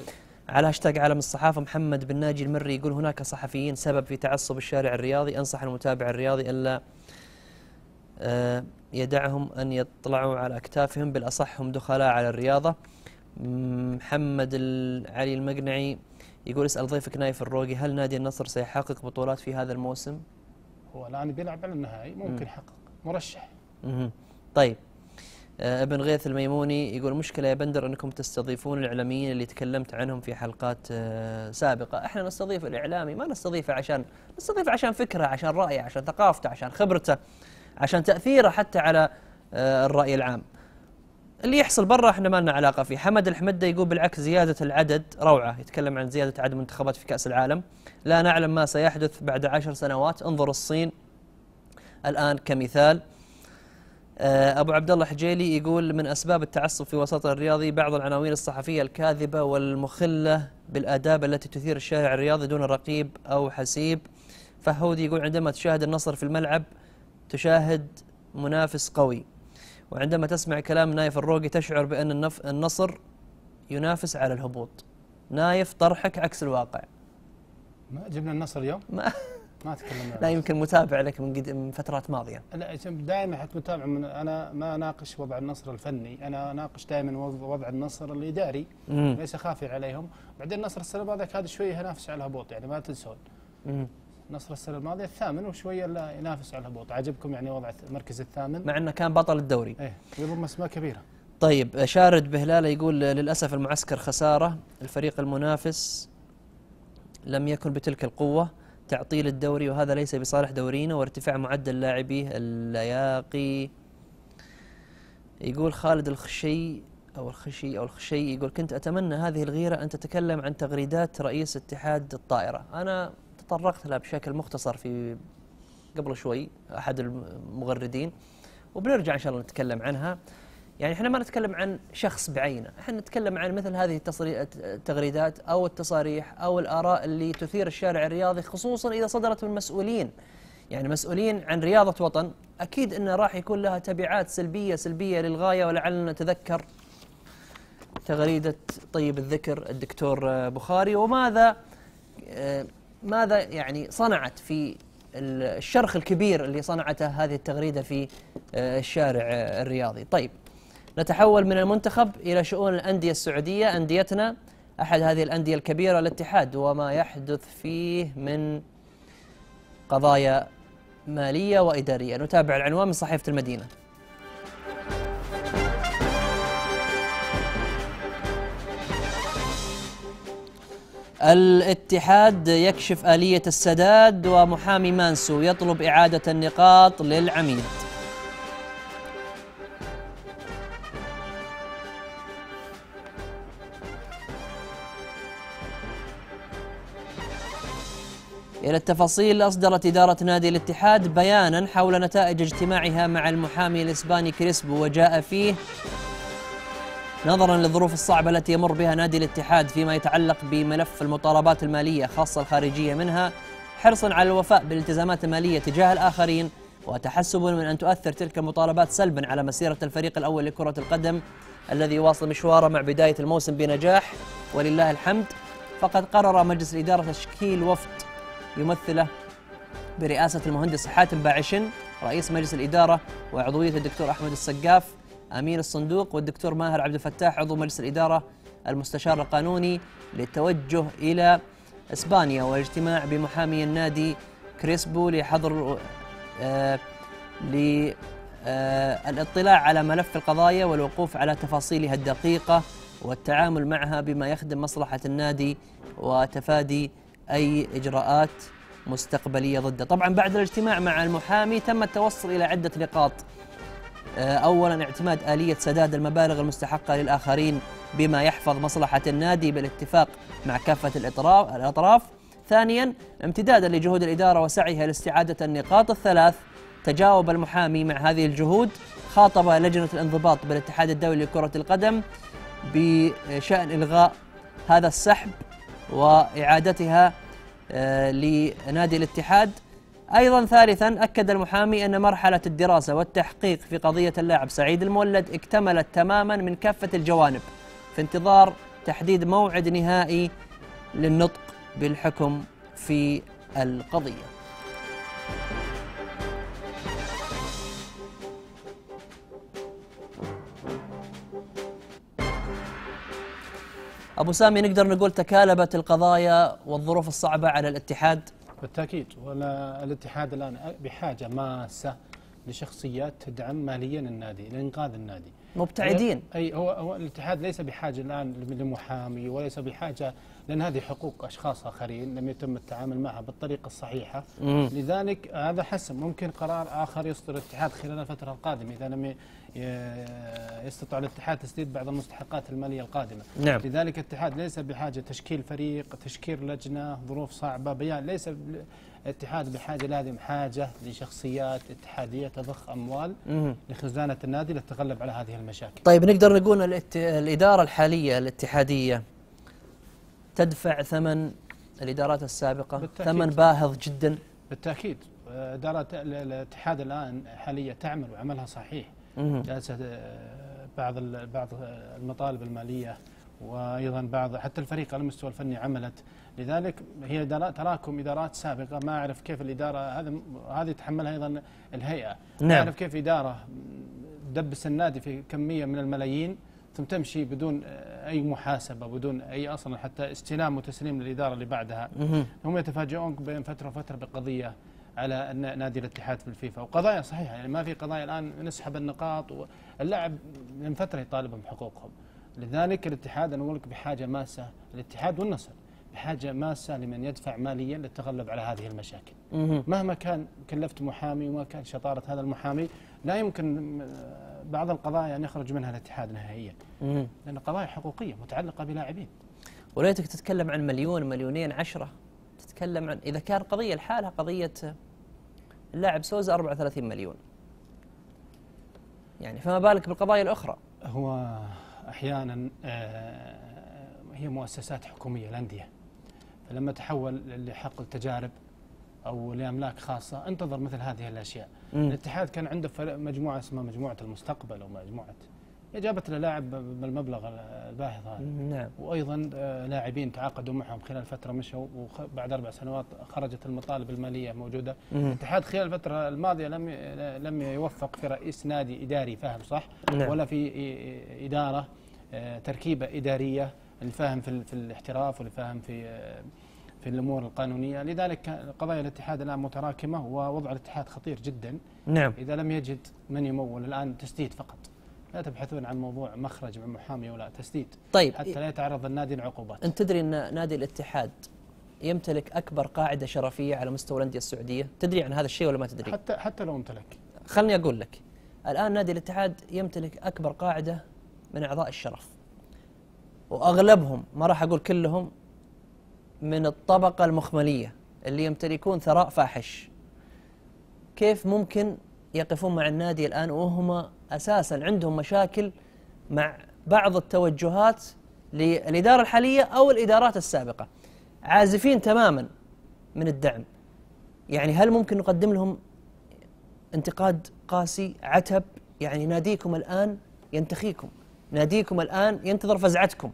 على هاشتاج عالم الصحافة محمد بن ناجي المري يقول هناك صحفيين سبب في تعصب الشارع الرياضي أنصح المتابع الرياضي ألا آه، يدعهم أن يطلعوا على أكتافهم بالأصح هم دخلاء على الرياضة مم، محمد علي المقنعي يقول اسأل ضيفك نايف الروقي هل نادي النصر سيحقق بطولات في هذا الموسم؟ هو الآن بيلعب على النهائي مم. ممكن يحقق مرشح. مهم. طيب آه، ابن غيث الميموني يقول مشكلة يا بندر أنكم تستضيفون الإعلاميين اللي تكلمت عنهم في حلقات آه، سابقة إحنا نستضيف الإعلامي ما نستضيفه عشان نستضيفه عشان فكرة عشان رأيه عشان ثقافته عشان خبرته عشان تأثيره حتى على آه، الرأي العام اللي يحصل برا إحنا ما لنا علاقة فيه، حمد الحمدة يقول بالعكس زيادة العدد روعة، يتكلم عن زيادة عدد المنتخبات في كأس العالم، لا نعلم ما سيحدث بعد عشر سنوات، انظر الصين الآن كمثال، آه، أبو عبد الله حجيلي يقول من أسباب التعصب في وسط الرياضي بعض العناوين الصحفية الكاذبة والمخلة بالآداب التي تثير الشارع الرياضي دون رقيب أو حسيب. فهودي يقول عندما تشاهد النصر في الملعب تشاهد منافس قوي. وعندما تسمع كلام نايف الروقي تشعر النف- النصر ينافس على الهبوط. نايف طرحك عكس الواقع. ما جبنا النصر اليوم؟ ما ما تكلمنا لا يمكن متابع لك من, قد- من فترات ماضية. لا دائما حتى متابع من أنا ما أناقش وضع النصر الفني. أنا أناقش دائما وضع النصر الاداري. ليس خافي عليهم. بعدين النصر السنة الماضية هذا شوية ينافس على الهبوط يعني ما تنسون. نصر السنة الماضية الثامن وشوية لا ينافس على الهبوط. عجبكم يعني وضع المركز الثامن؟ مع إنه كان بطل الدوري. إيه ويضم اسماء كبيرة. طيب شارد بهلالة يقول للأسف المعسكر خسارة الفريق المنافس لم يكن بتلك القوة. تعطيل الدوري وهذا ليس بصالح دورينا وارتفاع معدل لاعبيه اللياقي. يقول خالد الخشي أو الخشي أو الخشي يقول كنت أتمنى هذه الغيرة أن تتكلم عن تغريدات رئيس اتحاد الطائرة. أنا تطرقت لها بشكل مختصر في قبل شوي أحد المغردين. وبنرجع إن شاء الله نتكلم عنها. يعني إحنا ما نتكلم عن شخص بعينه، إحنا نتكلم عن مثل هذه التغريدات أو التصاريح أو الآراء اللي تثير الشارع الرياضي خصوصا إذا صدرت من مسؤولين. يعني مسؤولين عن رياضة وطن، أكيد انه راح يكون لها تبعات سلبية سلبية للغاية ولعلنا نتذكر تغريدة طيب الذكر الدكتور بخاري. وماذا آه، ماذا يعني صنعت في الشرخ الكبير اللي صنعته هذه التغريدة في آه، الشارع آه، الرياضي. طيب نتحول من المنتخب إلى شؤون الأندية السعودية، أنديتنا أحد هذه الأندية الكبيرة الاتحاد وما يحدث فيه من قضايا مالية وإدارية، نتابع العنوان من صحيفة المدينة. الاتحاد يكشف آلية السداد ومحامي مانسو يطلب إعادة النقاط للعميد. إلى التفاصيل أصدرت إدارة نادي الاتحاد بيانا حول نتائج اجتماعها مع المحامي الإسباني كريسبو وجاء فيه نظرا للظروف الصعبة التي يمر بها نادي الاتحاد فيما يتعلق بملف المطالبات المالية خاصة الخارجية منها حرصا على الوفاء بالالتزامات المالية تجاه الآخرين وتحسب من أن تؤثر تلك المطالبات سلبا على مسيرة الفريق الأول لكرة القدم الذي يواصل مشواره مع بداية الموسم بنجاح. ولله الحمد فقد قرر مجلس الإدارة تشكيل وفد يمثله برئاسة المهندس حاتم باعشن رئيس مجلس الإدارة وعضوية الدكتور أحمد السقاف. أمين الصندوق والدكتور ماهر عبد الفتاح عضو مجلس الإدارة المستشار القانوني للتوجه إلى إسبانيا والاجتماع بمحامي النادي كريسبو لحضر آه للاطلاع على ملف القضايا والوقوف على تفاصيلها الدقيقة والتعامل معها بما يخدم مصلحة النادي وتفادي أي إجراءات مستقبلية ضده. طبعا بعد الاجتماع مع المحامي تم التوصل إلى عدة نقاط آه، اولا اعتماد آلية سداد المبالغ المستحقة للآخرين بما يحفظ مصلحة النادي بالاتفاق مع كافة الاطراف الأطراف. ثانيا امتدادا لجهود الإدارة وسعيها لاستعادة النقاط. الثلاث تجاوب المحامي مع هذه الجهود. خاطب لجنة الانضباط بالاتحاد الدولي لكرة القدم بشأن إلغاء هذا السحب وإعادتها آه، لنادي الاتحاد. أيضا ثالثا أكد المحامي أن مرحلة الدراسة والتحقيق في قضية اللاعب سعيد المولد اكتملت تماما من كافة الجوانب في انتظار تحديد موعد نهائي للنطق بالحكم في القضية. أبو سامي نقدر نقول تكالبت القضايا والظروف الصعبة على الاتحاد؟ بالتأكيد. ولا الاتحاد الآن بحاجة ماسة لشخصيات تدعم ماليا النادي لإنقاذ النادي. مبتعدين. أي هو, هو الاتحاد ليس بحاجة الآن لمحامي وليس بحاجة لأن هذه حقوق أشخاص آخرين لم يتم التعامل معها بالطريقة الصحيحة. مم. لذلك هذا حسم. ممكن قرار آخر يصدر الاتحاد خلال الفترة القادمة إذا لم يستطيع الاتحاد تسديد بعض المستحقات المالية القادمة نعم لذلك الاتحاد ليس بحاجة تشكيل فريق تشكيل لجنة ظروف صعبة بيان ليس الاتحاد بحاجة لازم حاجة لشخصيات اتحادية تضخ أموال مم. لخزانة النادي للتغلب على هذه المشاكل طيب نقدر نقول الات... الإدارة الحالية الاتحادية تدفع ثمن الإدارات السابقة بالتأكيد. ثمن باهظ جدا بالتأكيد إدارة ال- الاتحاد الآن حاليا تعمل وعملها صحيح. جالسة آه، بعض بعض المطالب المالية وأيضا بعض حتى الفريق على المستوى الفني عملت. لذلك هي تراكم إدارات سابقة. ما أعرف كيف الإدارة هذا هذه تحملها أيضا الهيئة. ما نعم. أعرف كيف إدارة تدبس النادي في كمية من الملايين ثم تمشي بدون آه، أي محاسبة بدون أي أصلا حتى استلام وتسليم للإدارة اللي بعدها. هم يتفاجئون بين فترة وفترة بقضية. على أن نادي الاتحاد في الفيفا. وقضايا صحيحة يعني ما في قضايا الآن نسحب النقاط واللاعب من فترة يطالبهم بحقوقهم لذلك الاتحاد أنا أقول لك بحاجة ماسة الاتحاد والنصر بحاجة ماسة لمن يدفع ماليا للتغلب على هذه المشاكل. مهما كان كلفت محامي وما كان شطارة هذا المحامي لا يمكن آه، بعض القضايا أن يخرج منها الاتحاد نهائيا. لأن قضايا حقوقية متعلقة بلاعبين. وليتك تتكلم عن مليون مليونين عشرة. تتكلم عن إذا كان قضية لحالها قضية اللاعب سوزا 34 مليون. يعني فما بالك بالقضايا الأخرى؟ هو أحيانا آه، هي مؤسسات حكومية الأندية. فلما تحول لحق التجارب أو لأملاك خاصة انتظر مثل هذه الأشياء. مم. الاتحاد كان عنده مجموعة اسمها مجموعة المستقبل أو مجموعة هي جابت له لاعب بالمبلغ الباهظ هذا. نعم. وأيضا آه، لاعبين تعاقدوا معهم خلال فترة مشوا وبعد أربع سنوات خرجت المطالب المالية موجودة. الاتحاد خلال الفترة الماضية لم لم يوفق في رئيس نادي إداري فاهم صح؟ نعم. ولا في إدارة آه، تركيبة إدارية اللي فاهم في, في الاحتراف واللي فاهم في آه، في الأمور القانونية. لذلك قضايا الاتحاد الآن متراكمة ووضع الاتحاد خطير جدا. نعم. إذا لم يجد من يمول الآن تسديد فقط. لا تبحثون عن موضوع مخرج من محامي ولا تسديد. طيب حتى لا يتعرض النادي لعقوبات. أنت تدري أن نادي الاتحاد يمتلك أكبر قاعدة شرفية على مستوى الأندية السعودية؟ تدري عن هذا الشيء ولا ما تدري؟ حتى حتى لو امتلك. خلني أقول لك الآن نادي الاتحاد يمتلك أكبر قاعدة من أعضاء الشرف. وأغلبهم ما راح أقول كلهم من الطبقة المخملية اللي يمتلكون ثراء فاحش. كيف ممكن يقفون مع النادي الآن وهم أساسا عندهم مشاكل مع بعض التوجهات للإدارة الحالية أو الإدارات السابقة. عازفين تماما من الدعم. يعني هل ممكن نقدم لهم انتقاد قاسي عتب؟ يعني ناديكم الآن ينتخيكم. ناديكم الآن ينتظر فزعتكم.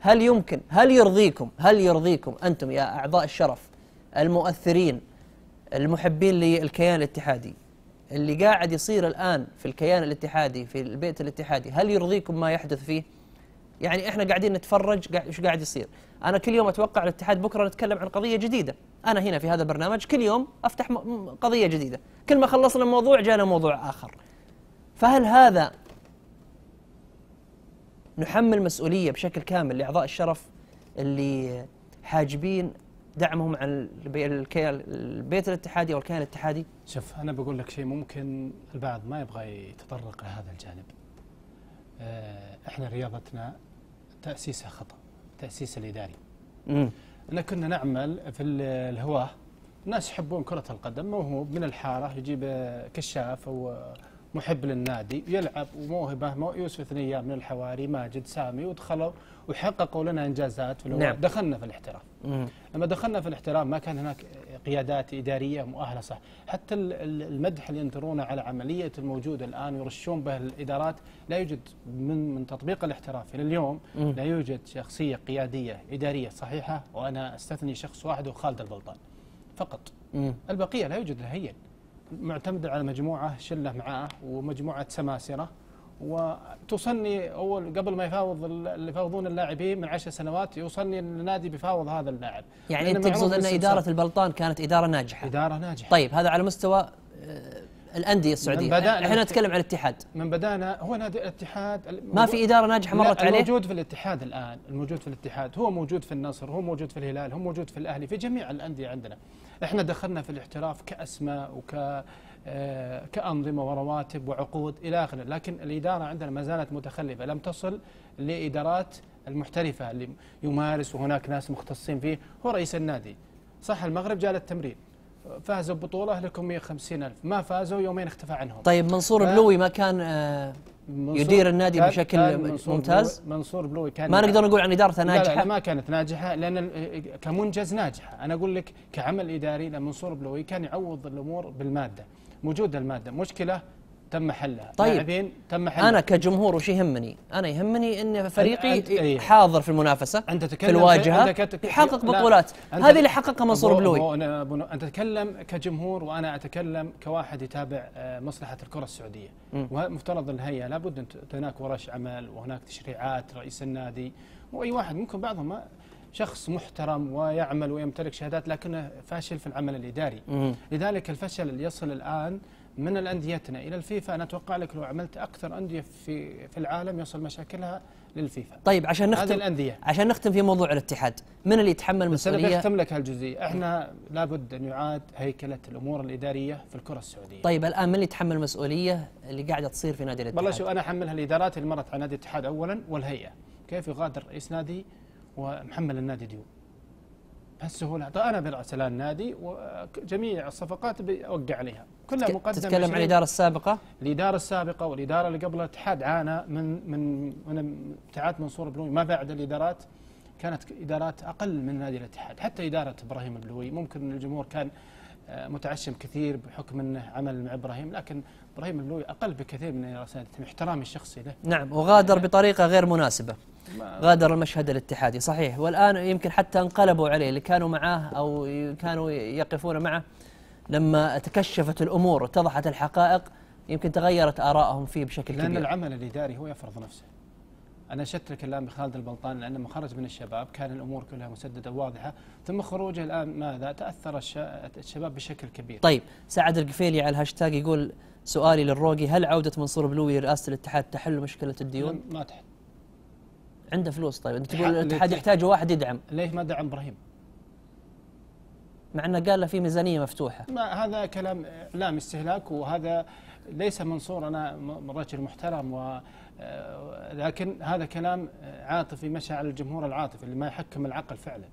هل يمكن؟ هل يرضيكم؟ هل يرضيكم أنتم يا أعضاء الشرف المؤثرين المحبين للكيان الاتحادي؟ اللي قاعد يصير الآن في الكيان الاتحادي في البيت الاتحادي هل يرضيكم ما يحدث فيه؟ يعني إحنا قاعدين نتفرج إيش قاعد يصير؟ أنا كل يوم أتوقع الاتحاد بكرة نتكلم عن قضية جديدة. أنا هنا في هذا البرنامج كل يوم أفتح قضية جديدة. كل ما خلصنا موضوع جانا موضوع آخر. فهل هذا نحمل مسؤولية بشكل كامل لأعضاء الشرف اللي حاجبين دعمهم عن البيت الاتحادي أو الكيان الاتحادي؟ شوف أنا بقول لك شيء ممكن البعض ما يبغى يتطرق لهذا الجانب. آه، إحنا رياضتنا تأسيسها خطأ تاسيس الإداري. امم إحنا كنا نعمل في ال- الهواة الناس يحبون كرة القدم موهوب من الحارة يجيب كشاف أو محب للنادي يلعب وموهبة مو- يوسف ثنية من الحواري ماجد سامي ودخلوا وحققوا لنا إنجازات في الهواة نعم. دخلنا في الاحتراف. امم لما دخلنا في الاحتراف ما كان هناك قيادات إدارية مؤهلة صح. حتى ال- ال- المدح اللي ينثرونه على عملية الموجودة الآن يرشون به الإدارات لا يوجد من من تطبيق الاحتراف إلى اليوم مم. لا يوجد شخصية قيادية إدارية صحيحة وأنا أستثني شخص واحد هو خالد البلطان. فقط. امم البقية لا يوجد نهائيا معتمد على مجموعة شلة معاه ومجموعة سماسرة. وتصني أول قبل ما يفاوض ال- اللي يفاوضون اللاعبين من عشر سنوات يوصلني النادي بيفاوض هذا اللاعب. يعني أنت تقصد إن. إدارة البلطان كانت إدارة ناجحة. إدارة ناجحة. طيب هذا على مستوى آه، الأندية السعودية. إحنا نتكلم عن الاتحاد. من بدانا هو نادي الاتحاد ما في إدارة ناجحة مرت عليه؟ الموجود في الاتحاد الآن الموجود في الاتحاد. هو موجود في النصر هو موجود في الهلال هو موجود في الأهلي في جميع الأندية عندنا. إحنا دخلنا في الاحتراف كأسماء وك كأنظمة ورواتب وعقود إلى آخره. لكن الإدارة عندنا ما زالت متخلفة لم تصل لإدارات المحترفة اللي يمارس وهناك ناس مختصين فيه. هو رئيس النادي. صح المغرب جاء للتمرين. فازوا ببطولة لكم 150 ألف. ما فازوا يومين اختفى عنهم. طيب منصور ف- بلوي ما كان آه، يدير النادي كان- بشكل كان منصور ممتاز؟ بلوي منصور بلوي كان ما نقدر نقول عن إدارته لا لا, لا ما كانت ناجحة لأن ال- كمنجز ناجحة. أنا أقول لك كعمل إداري لما منصور بلوي كان يعوض الأمور بالمادة. موجودة المادة مشكلة تم حلها طيب. لاعبين تم حلها أنا كجمهور وش يهمني؟ أنا يهمني ان أنت- فريقي إيه. حاضر في المنافسة أنت في تتكلم الواجهة أنت يحقق لا، بطولات أنت- هذه اللي حققها منصور بلوي انت تتكلم كجمهور وأنا أتكلم كواحد يتابع آه، مصلحة الكرة السعودية. ومفترض الهيئة لابد ان هناك ورش عمل وهناك تشريعات رئيس النادي وأي واحد ممكن بعضهم ما- شخص محترم ويعمل ويمتلك شهادات لكنه فاشل في العمل الإداري. مم. لذلك الفشل اللي يصل الآن من الأنديتنا إلى الفيفا. أنا أتوقع لك لو عملت أكثر أندية في في العالم يصل مشاكلها للفيفا. طيب عشان هذه نختم الأندية. عشان نختم في موضوع الاتحاد من اللي يتحمل بس أنا مسؤولية؟ بختم لك هالجزئية. إحنا لابد أن يعاد هيكلة الأمور الإدارية في الكرة السعودية. طيب الآن من اللي يتحمل المسؤوليه اللي قاعدة تصير في نادي الاتحاد؟ والله شوف أنا أحملها الإدارات اللي مرت على نادي الاتحاد اولا والهيئة. كيف يغادر رئيس نادي ومحمل النادي ديون بهالسهوله طيب أنا برأس النادي وجميع الصفقات بوقع عليها. كلها مقدمة تتكلم عن شيء. الإدارة السابقة؟ الإدارة السابقة والإدارة اللي قبل الاتحاد عانى من من من ابتعاد منصور بلوي ما بعد الإدارات كانت إدارات أقل من نادي الاتحاد. حتى إدارة إبراهيم البلوي ممكن الجمهور كان متعشم كثير بحكم إنه عمل مع إبراهيم لكن إبراهيم البلوي أقل بكثير من الاتحاد احترامي الشخصي له. نعم وغادر بطريقة غير مناسبة. غادر المشهد الاتحادي صحيح. والآن يمكن حتى انقلبوا عليه اللي كانوا معاه أو كانوا يقفون معه لما تكشفت الأمور واتضحت الحقائق يمكن تغيرت آرائهم فيه بشكل لأن كبير. العمل الإداري هو يفرض نفسه. أنا أبشرك الآن بخالد البلطان لأنه لما خرج من الشباب كان الأمور كلها مسددة واضحه ثم خروجه الآن ماذا؟ تأثر الش- الشباب بشكل كبير. طيب سعد القفيلي على الهاشتاج يقول سؤالي للروقي هل عودة منصور بلوي لرئاسة الاتحاد تحل مشكلة الديون؟ ما تحت عنده فلوس طيب. أنت تقول الاتحاد- يحتاج واحد يدعم. ليه ما دعم إبراهيم؟ مع إنه قال له في ميزانية مفتوحة. ما هذا كلام اعلام استهلاك وهذا ليس منصور. أنا رجل محترم و لكن هذا كلام عاطفي مشى على الجمهور العاطفي اللي ما يحكم العقل فعلا.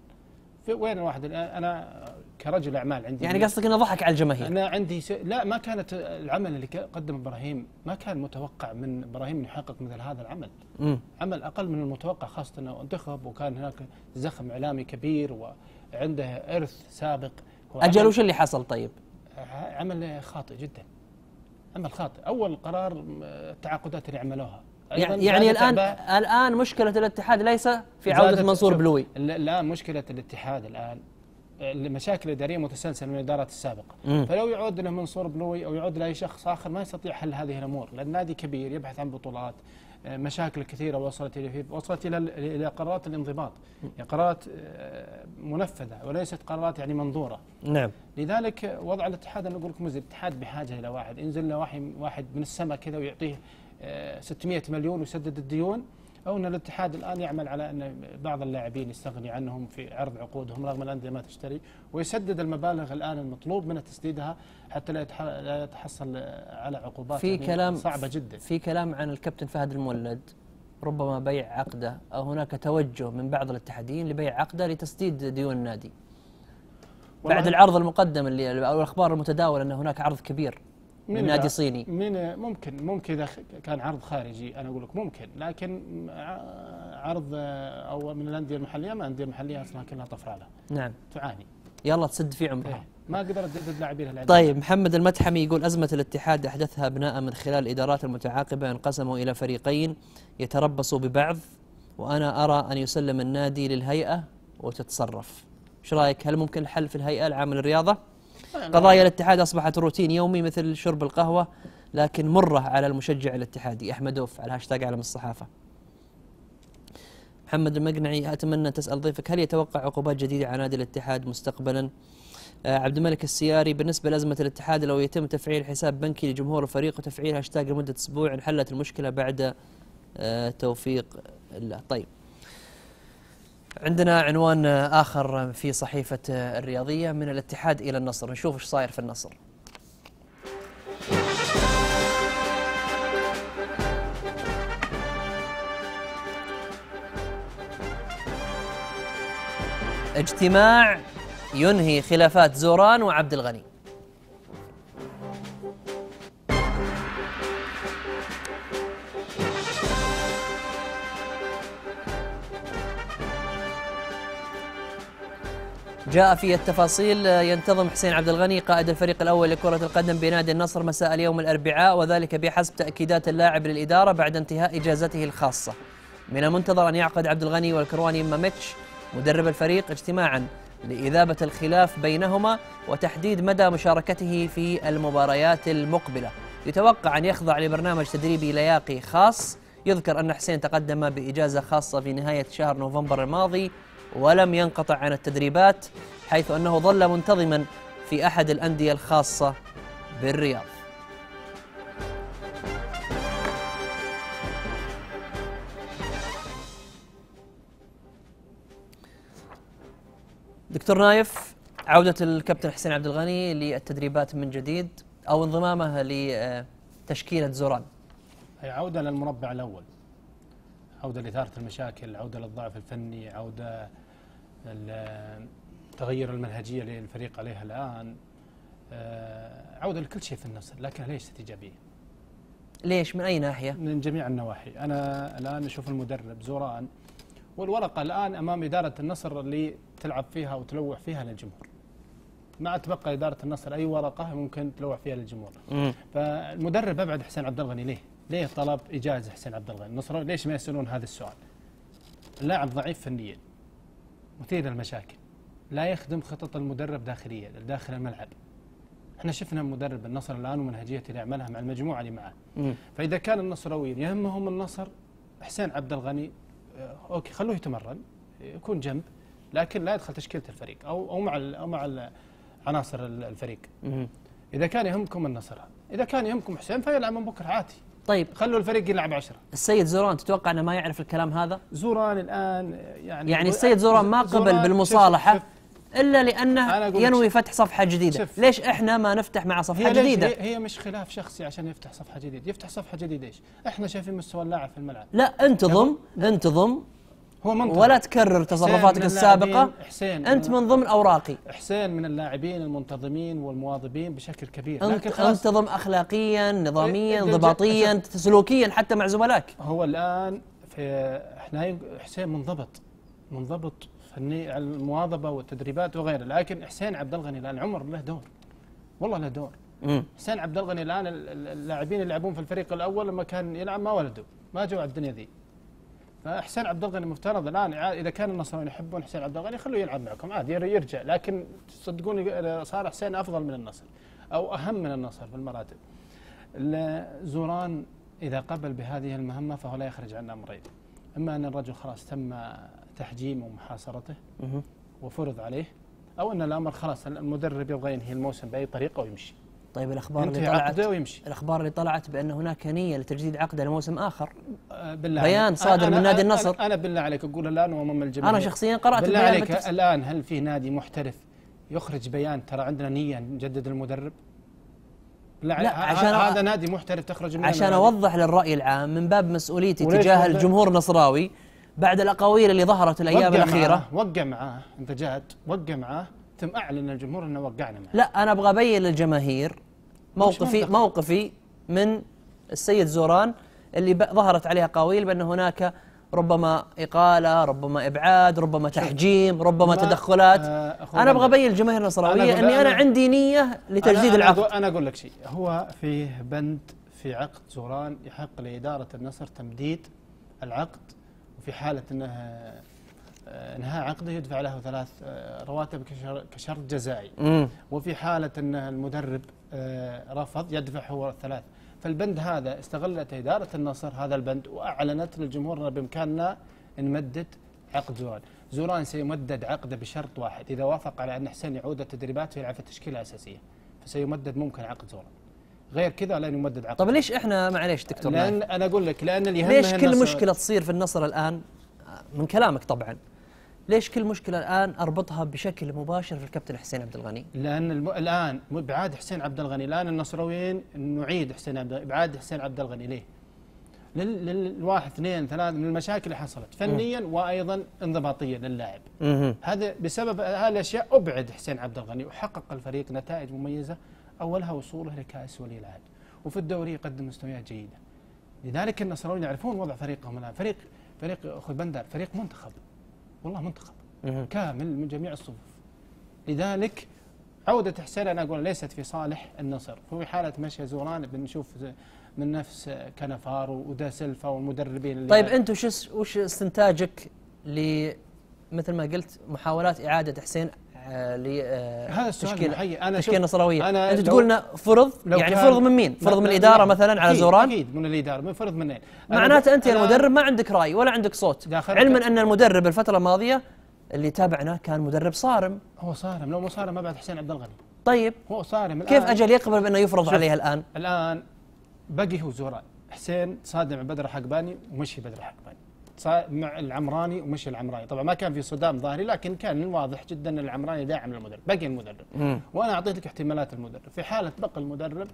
في وين الواحد؟ أنا كرجل أعمال عندي يعني قصدك إنه ضحك على الجماهير؟ أنا عندي س... لا ما كانت العمل اللي قدم إبراهيم ما كان متوقع من إبراهيم إنه يحقق مثل هذا العمل. امم عمل أقل من المتوقع خاصة إنه انتخب وكان هناك زخم إعلامي كبير وعنده إرث سابق. أجل وش اللي حصل طيب؟ عمل خاطئ جدا. عمل خاطئ. أول قرار م- التعاقدات اللي عملوها. يعني, يعني الان الآن مشكلة الاتحاد ليس في عودة منصور بلوي. الان مشكلة الاتحاد الآن. المشاكل الاداريه متسلسلة من الإدارات السابقة. مم. فلو يعود له منصور بلوي أو يعود لاي شخص آخر ما يستطيع حل هذه الأمور لأن نادي كبير يبحث عن بطولات آه، مشاكل كثيرة وصلت إلى وصلت إلى إلى قرارات الانضباط. يعني قرارات آه، منفذة وليست قرارات يعني منظورة. نعم. لذلك وضع الاتحاد أنا أقول لكم الاتحاد بحاجة إلى واحد ينزل له واحد من السماء كذا ويعطيه 600 مليون ويسدد الديون أو أن الاتحاد الآن يعمل على أن بعض اللاعبين يستغني عنهم في عرض عقودهم رغم الأندية ما تشتري ويسدد المبالغ الآن المطلوب منه تسديدها حتى لا يتح- لا يتحصل على عقوبات في يعني كلام صعبة جدا. في كلام عن الكابتن فهد المولد ربما بيع عقده أو هناك توجه من بعض الاتحاديين لبيع عقده لتسديد ديون النادي. بعد العرض المقدم اللي أو الأخبار المتداولة أن هناك عرض كبير. من نادي صيني. من ممكن ممكن إذا كان عرض خارجي أنا أقول لك ممكن لكن عرض آه، أو من الأندية المحلية ما الأندية المحلية أصلا كلها طفرالة. نعم. تعاني. يلا تسد في عمرها. إيه. ما قدرت تسدد لاعبينها. طيب محمد المتحمي يقول أزمة الاتحاد أحدثها أبناء من خلال الإدارات المتعاقبة انقسموا إلى فريقين يتربصوا ببعض وأنا أرى أن يسلم النادي للهيئة وتتصرف. إيش رأيك؟ هل ممكن الحل في الهيئة العامة للرياضة؟ قضايا الاتحاد أصبحت روتين يومي مثل شرب القهوة لكن مرة على المشجع الاتحادي أحمد أوف على هاشتاج عالم الصحافة. محمد المقنعي أتمنى تسأل ضيفك هل يتوقع عقوبات جديدة على نادي الاتحاد مستقبلا؟ آه، عبد الملك السياري بالنسبة لأزمة الاتحاد لو يتم تفعيل حساب بنكي لجمهور الفريق وتفعيل هاشتاج لمدة أسبوع انحلت المشكلة بعد آه، توفيق الله؟ طيب. عندنا عنوان آخر في صحيفة الرياضية من الاتحاد إلى النصر. نشوف إيش صاير في النصر. اجتماع ينهي خلافات زوران وعبد الغني. جاء في التفاصيل ينتظم حسين عبد الغني قائد الفريق الأول لكرة القدم بنادي النصر مساء اليوم الأربعاء وذلك بحسب تأكيدات اللاعب للإدارة بعد انتهاء إجازته الخاصة. من المنتظر أن يعقد عبد الغني والكرواني ماميتش مدرب الفريق اجتماعا لإذابة الخلاف بينهما وتحديد مدى مشاركته في المباريات المقبلة. يتوقع أن يخضع لبرنامج تدريبي لياقي خاص. يذكر أن حسين تقدم بإجازة خاصة في نهاية شهر نوفمبر الماضي. ولم ينقطع عن التدريبات حيث أنه ظل منتظما في أحد الأندية الخاصة بالرياض. دكتور نايف عودة الكابتن حسين عبد الغني للتدريبات من جديد أو انضمامه لتشكيلة زوران. هي عودة للمربع الأول. عودة لإثارة المشاكل عودة للضعف الفني عودة تغير المنهجية للفريق عليها الآن. آه، عودة لكل شيء في النصر لكنها ليست إيجابية ليش؟ من أي ناحية؟ من جميع النواحي. أنا الآن أشوف المدرب زوران والورقة الآن أمام إدارة النصر اللي تلعب فيها وتلوح فيها للجمهور. ما تبقى إدارة النصر أي ورقة ممكن تلوح فيها للجمهور. فالمدرب أبعد حسين عبد الغني ليه؟ ليه طلب إجازة حسين عبد الغني؟ النصر ليش ما يسألون هذا السؤال؟ اللاعب ضعيف فنيا مثير للمشاكل لا يخدم خطط المدرب داخليا داخل الملعب. إحنا شفنا مدرب النصر الآن ومنهجيه اللي يعملها مع المجموعة اللي معه. فإذا كان النصراويين يهمهم النصر حسين عبد الغني آه أوكي خلوه يتمرن يكون جنب لكن لا يدخل تشكيلة الفريق أو أو مع أو مع عناصر الفريق. إذا كان يهمكم النصر إذا كان يهمكم حسين فيلعب من بكرة عادي. طيب. خلوا الفريق يلعب عشرة. السيد زوران تتوقع إنه ما يعرف الكلام هذا؟ زوران الآن يعني يعني السيد زوران ما قبل بالمصالحة شف شف إلا لأنه ينوي فتح صفحة جديدة، شف ليش إحنا ما نفتح مع صفحة هي جديدة؟ هي, هي مش خلاف شخصي عشان يفتح صفحة جديدة، يفتح صفحة جديدة إيش؟ إحنا شايفين مستوى اللاعب في الملعب. لا انتظم انتظم. هو منطقة. ولا تكرر تصرفاتك السابقة. حسين أنت من ضمن أوراقي. حسين من اللاعبين المنتظمين والمواظبين بشكل كبير. أنت لكن أنتظم أخلاقيا نظاميا ضباطيا سلوكيا حتى مع زملائك. هو الآن في إحنا حسين منضبط. منضبط فني المواظبة والتدريبات وغيره. لكن حسين عبد الغني الآن عمر له دور. والله له دور. حسين عبد الغني الآن اللاعبين اللي يلعبون في الفريق الأول لما كان يلعب ما ولدوا. ما جو على الدنيا ذي. فحسين عبد الغني مفترض الآن إذا كان النصراويين يحبون حسين عبد الغني خلوه يلعب معكم عادي يرجع لكن تصدقوني صار حسين أفضل من النصر أو أهم من النصر في المراتب. زوران إذا قبل بهذه المهمة فهو لا يخرج عن امرين. إما أن الرجل خلاص تم تحجيمه ومحاصرته وفرض عليه أو أن الأمر خلاص المدرب يبغى ينهي الموسم بأي طريقة ويمشي. طيب الأخبار اللي طلعت ويمشي. الأخبار اللي طلعت بأن هناك نية لتجديد عقده لموسم آخر. أه بالله بيان صادر أنا من نادي النصر أنا, أنا بالله عليك أقول الآن وأمام الجميع. أنا شخصيا قرأت بالله عليك الآن هل في نادي محترف يخرج بيان؟ ترى عندنا نية نجدد المدرب. لا, لا عشان هذا نادي محترف تخرج منه. عشان أوضح للرأي العام من باب مسؤوليتي تجاه الجمهور النصراوي بعد الأقاويل اللي ظهرت الأيام الأخيرة. معاه وقع معاه أنت جاد وقع معاه ثم أعلن الجمهور أنه وقعنا معه لا أنا أبغى أبين للجماهير موقفي موقفي من السيد زوران اللي ظهرت عليها قاويل بأن هناك ربما إقالة، ربما إبعاد، ربما تحجيم، ربما تدخلات. آه أنا أبغى أبين الجماهير النصراوية أني أنا عندي نية لتجديد العقد. أنا أقول لك شيء، هو فيه بند في عقد زوران يحق لإدارة النصر تمديد العقد وفي حالة أنه انهاء عقده يدفع له ثلاث آه، رواتب كشرط جزائي. وفي حالة أن المدرب آه، رفض يدفع هو ثلاث فالبند هذا استغلت إدارة النصر هذا البند وأعلنت للجمهور أن بإمكاننا نمدد عقد زوران. زوران سيمدد عقده بشرط واحد إذا وافق على أن حسين يعود التدريبات ويلعب في التشكيلة الأساسية فسيمدد ممكن عقد زوران. غير كذا لن يمدد عقد طب ليش إحنا معليش دكتور لأن أنا أقول لك لأن اللي ليش كل مشكلة تصير في النصر الآن؟ من كلامك طبعا. ليش كل مشكلة الآن أربطها بشكل مباشر في الكابتن حسين عبد الغني؟ لأن الم... الآن إبعاد حسين عبد الغني الآن النصراويين نعيد حسين عبد إبعاد حسين عبد الغني ليه؟ لل- للواحد اثنين ثلاث من المشاكل اللي حصلت فنيا وأيضا انضباطيا للاعب. هذا بسبب هذه الأشياء أبعد حسين عبد الغني وحقق الفريق نتائج مميزة أولها وصوله لكأس ولي العهد وفي الدوري يقدم مستويات جيدة لذلك النصراويين يعرفون وضع فريقهم الآن فريق فريق أخوي بندر فريق منتخب والله منتخب. كامل من جميع الصفوف. لذلك عودة حسين أنا أقول ليست في صالح النصر. في حالة مشي زوران بنشوف من نفس كنفار ودا سلفا والمدربين اللي طيب أنت وش وش استنتاجك ل مثل ما قلت محاولات إعادة حسين آه، ل آه، أنا تشكيل نصراويه أنا أنت تقول لنا فرض يعني فرض من مين؟ فرض من لا- الاداره لا. مثلا على زوران؟ أكيد من الإدارة من فرض منين؟ أنا معناته أنت يا المدرب ما عندك رأي ولا عندك صوت. علما أن المدرب الفترة الماضية اللي تابعناه كان مدرب صارم. هو صارم. لو مو صارم ما بعد حسين عبد الغني. طيب. هو صارم. كيف الآن أجل يقبل بأنه يفرض. عليه الآن؟ الآن بقي هو زوران. حسين صادم بدر حقباني ومشي بدر حقباني. مع العمراني ومشي العمراني. طبعا ما كان في صدام ظاهري لكن كان واضح جدا إن العمراني داعم للمدرب بقي المدرب. مم. وأنا أعطيت لك احتمالات المدرب. في حالة بقى المدرب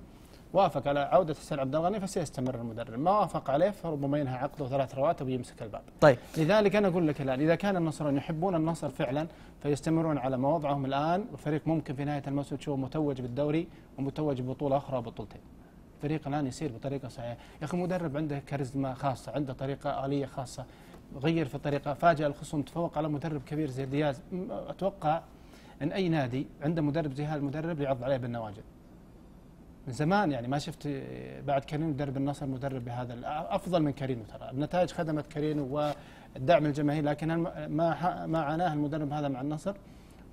وافق على عودة حسين عبد الغني فسيستمر المدرب. ما وافق عليه فربما ينهى عقده ثلاث رواتب ويمسك الباب. طيب. لذلك أنا أقول لك الآن إذا كان النصرانيون يحبون النصر فعلا فيستمرون على ما وضعهم الآن. والفريق ممكن في نهاية الموسم تشوفه متوج بالدوري ومتوج ببطولة أخرى وبطولتين. الفريق الآن يسير بطريقة صحيحة، يا أخي مدرب عنده كاريزما خاصة، عنده طريقة آلية خاصة، غير في الطريقة، فاجأ الخصوم تفوق على مدرب كبير زي دياز، أتوقع إن أي نادي عنده مدرب زي هذا المدرب يعض عليه بالنواجذ. من زمان يعني ما شفت بعد كارينو يدرب النصر مدرب بهذا أفضل من كارينو ترى. النتائج خدمت كارينو والدعم الجماهيري لكن ما ما عاناه المدرب هذا مع النصر؟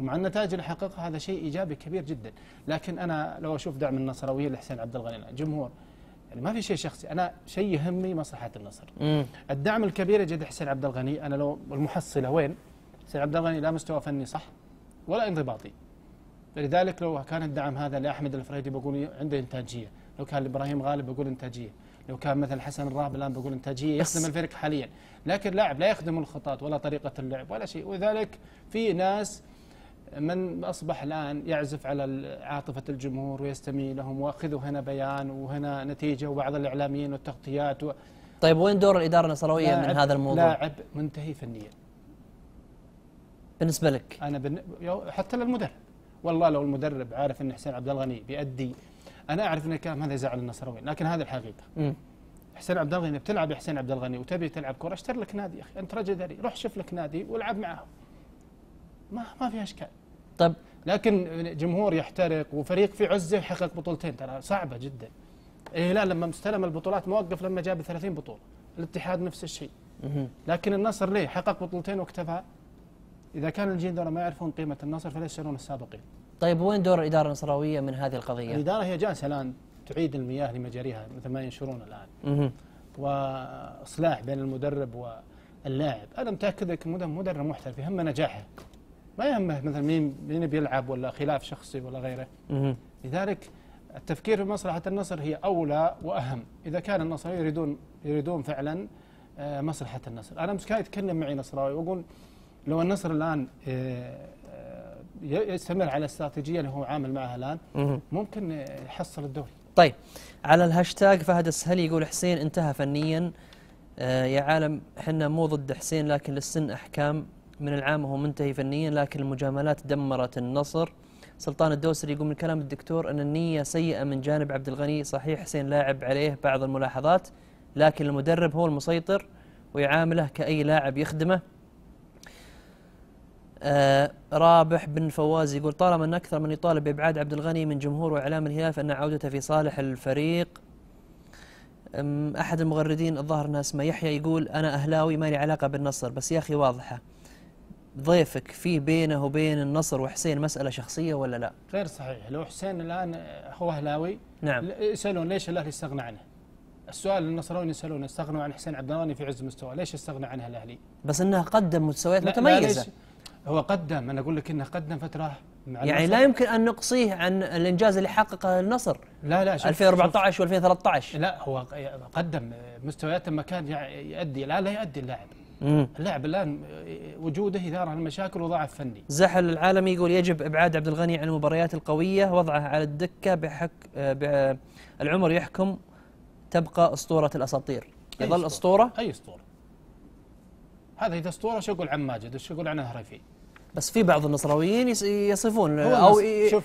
ومع النتائج اللي حققها هذا شيء إيجابي كبير جدا. لكن أنا لو أشوف دعم النصراويه لحسين عبد الغني الجمهور يعني ما في شيء شخصي. أنا شيء يهمني مصلحة النصر. مم. الدعم الكبير يجد حسين عبد الغني أنا لو المحصلة وين؟ حسين عبد الغني لا مستوى فني صح ولا انضباطي. لذلك لو كان الدعم هذا لأحمد الفريدي بقول عنده إنتاجية، لو كان لإبراهيم غالب بقول إنتاجية، لو كان مثل حسن الراب الآن بقول إنتاجية يخدم الفريق حاليا، لكن لاعب لا يخدم الخطط ولا طريقة اللعب ولا شيء، ولذلك في ناس من أصبح الآن يعزف على عاطفة الجمهور ويستمي لهم وأخذوا هنا بيان وهنا نتيجة وبعض الإعلاميين والتغطيات و... طيب وين دور الإدارة النصراويه من هذا الموضوع؟ لاعب منتهي فنيا. بالنسبة لك؟ أنا بن... حتى للمدرب والله لو المدرب عارف إن حسين عبد الغني بيأدي أنا أعرف إن الكلام هذا يزعل النصراويين لكن هذه الحقيقة. مم. حسين عبد الغني بتلعب يا حسين عبد الغني وتبي تلعب كرة اشتر لك نادي يا أخي أنت رجل ذري روح شوف لك نادي والعب معهم. ما ما في إشكال. طيب لكن جمهور يحترق وفريق في عزة يحقق بطولتين ترى صعبة جدا. الهلال لما استلم البطولات موقف لما جاب 30 بطولة. الاتحاد نفس الشيء. لكن النصر ليه؟ حقق بطولتين واكتفى. إذا كان الجيل دول ما يعرفون قيمة النصر فليس يسألون السابقين؟ طيب وين دور الإدارة النصراوية من هذه القضية؟ الإدارة هي جالسة الآن تعيد المياه لمجاريها مثل ما ينشرون الآن. وإصلاح بين المدرب واللاعب. أنا متأكد لك مدرب مدرب محترف يهمه نجاحه. ما يهمه مثلا مين مين بيلعب ولا خلاف شخصي ولا غيره. لذلك التفكير في مصلحة النصر هي أولى وأهم. إذا كان النصر يريدون يريدون فعلا آه، مصلحة النصر. أنا مش كان يتكلم معي نصراوي وأقول لو النصر الآن آه، آه، يستمر على الاستراتيجيه اللي هو عامل معها الآن مهم. ممكن يحصل الدوري طيب على الهاشتاج فهد السهلي يقول حسين انتهى فنيا. يا عالم إحنا مو ضد حسين لكن للسن أحكام. من العام وهو منتهي فنيا لكن المجاملات دمرت النصر. سلطان الدوسري يقول من كلام الدكتور أن النية سيئة من جانب عبد الغني صحيح حسين لاعب عليه بعض الملاحظات لكن المدرب هو المسيطر ويعامله كأي لاعب يخدمه. آه رابح بن فواز يقول طالما أن أكثر من يطالب بإبعاد عبد الغني من جمهور وإعلام الهلال فإن عودته في صالح الفريق. أم، أحد المغردين الظاهر انه اسمه يحيى يقول أنا أهلاوي ما لي علاقة بالنصر بس يا أخي واضحة. ضيفك في بينه وبين النصر وحسين مسألة شخصية ولا لا؟ غير صحيح لو حسين الآن آه، هو أهلاوي نعم يسألون ليش الأهلي استغنى عنه؟ السؤال النصراويين يسألون استغنوا عن حسين عبد الغني في عز مستوى، ليش استغنى عنها الأهلي؟ بس انه قدم مستويات لا- لا متميزة ليش؟ هو قدم أنا أقول لك إنه قدم فترة مع يعني النصر. لا يمكن أن نقصيه عن الإنجاز اللي حققه النصر لا لا شوف 2014 و2013 شوف لا هو قدم مستويات لما كان يؤدي الآن لا يؤدي اللاعب، مم. اللاعب الآن وجوده يثار عن المشاكل وضعف فني. زحل العالمي يقول يجب إبعاد عبد الغني عن المباريات القوية وضعه على الدكة بحك آه، ب- العمر يحكم تبقى أسطورة الأساطير يظل أسطورة أي أسطورة هذا إذا أسطورة شو يقول عن ماجد وش يقول عن هرفي بس في بعض النصراويين يص- يصفون هو أو شوف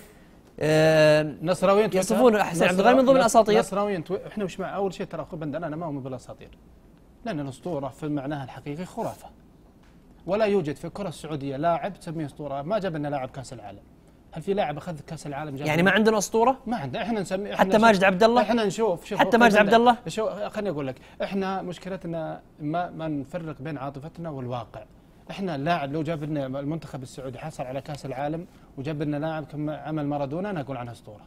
آه، نصراويين يصفون حسين عبد الغني من ضمن الأساطير. نصراويين. إحنا وش مع أول شيء ترى أخوي بندر أنا ما اؤمن بالاساطير لأن الأسطورة في معناها الحقيقي خرافة. ولا يوجد في الكره السعودية لاعب تسميه أسطورة. ما جاب لنا لاعب كأس العالم. هل في لاعب أخذ كأس العالم جاب يعني؟ ما عندنا أسطورة؟ ما عندنا. إحنا نسمي إحنا حتى ماجد عبد الله إحنا نشوف شوف حتى ماجد عبد الله؟ شو خليني أقول لك. إحنا مشكلتنا ما ما نفرق بين عاطفتنا والواقع. إحنا اللاعب لو جاب لنا المنتخب السعودي حصل على كأس العالم وجاب لنا لاعب كما عمل مارادونا أنا أقول عنها أسطورة.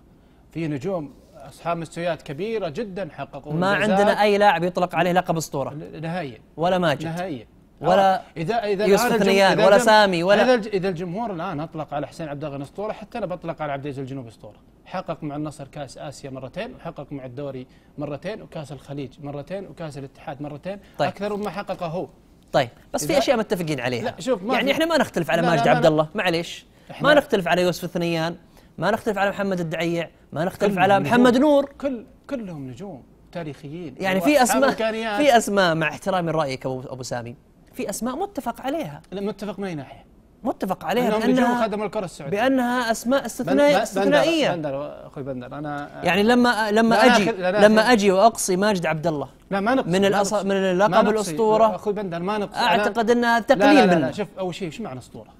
في نجوم أصحاب مستويات كبيرة جدا حققوا ما عندنا أي لاعب يطلق عليه لقب أسطورة. نهائيا. ولا ماجد. نهائيا. ولا آه، اذا إذا يوسف ثنيان ولا سامي ولا- إذا الج- إذا الجمهور الآن أطلق على حسين عبد الغني أسطورة حتى أنا بطلق على عبد العزيز الجنوبي أسطورة. حقق مع النصر كأس آسيا مرتين وحقق مع الدوري مرتين وكأس الخليج مرتين وكأس الاتحاد مرتين. طيب. أكثر مما حققه هو. طيب بس في أشياء متفقين عليها. لا، شوف، ما يعني إحنا ما نختلف على ماجد عبد. الله معليش. ما نختلف على يوسف الثنيان. ما نختلف على محمد الدعيع ما نختلف على نجوم. محمد نور كل كلهم نجوم تاريخيين يعني في اسماء. في أسماء مع احترامي لرايك ابو أبو سامي في أسماء متفق عليها لا، متفق من أي ناحية؟ متفق عليها بانها خدموا الكرة السعودية بأنها أسماء استثنائيه استثنائية بندر أخوي بندر أنا يعني لما لما لا، لا، أجي لا، لا، لما لا. أجي وأقصي ماجد عبد الله لا ما نقصي من الأص... من نقصي. الأسطورة أخوي بندر ما نقصي أعتقد إنها لا تقليل لا لا, منه لا شوف أول شيء إيش معنى أسطورة؟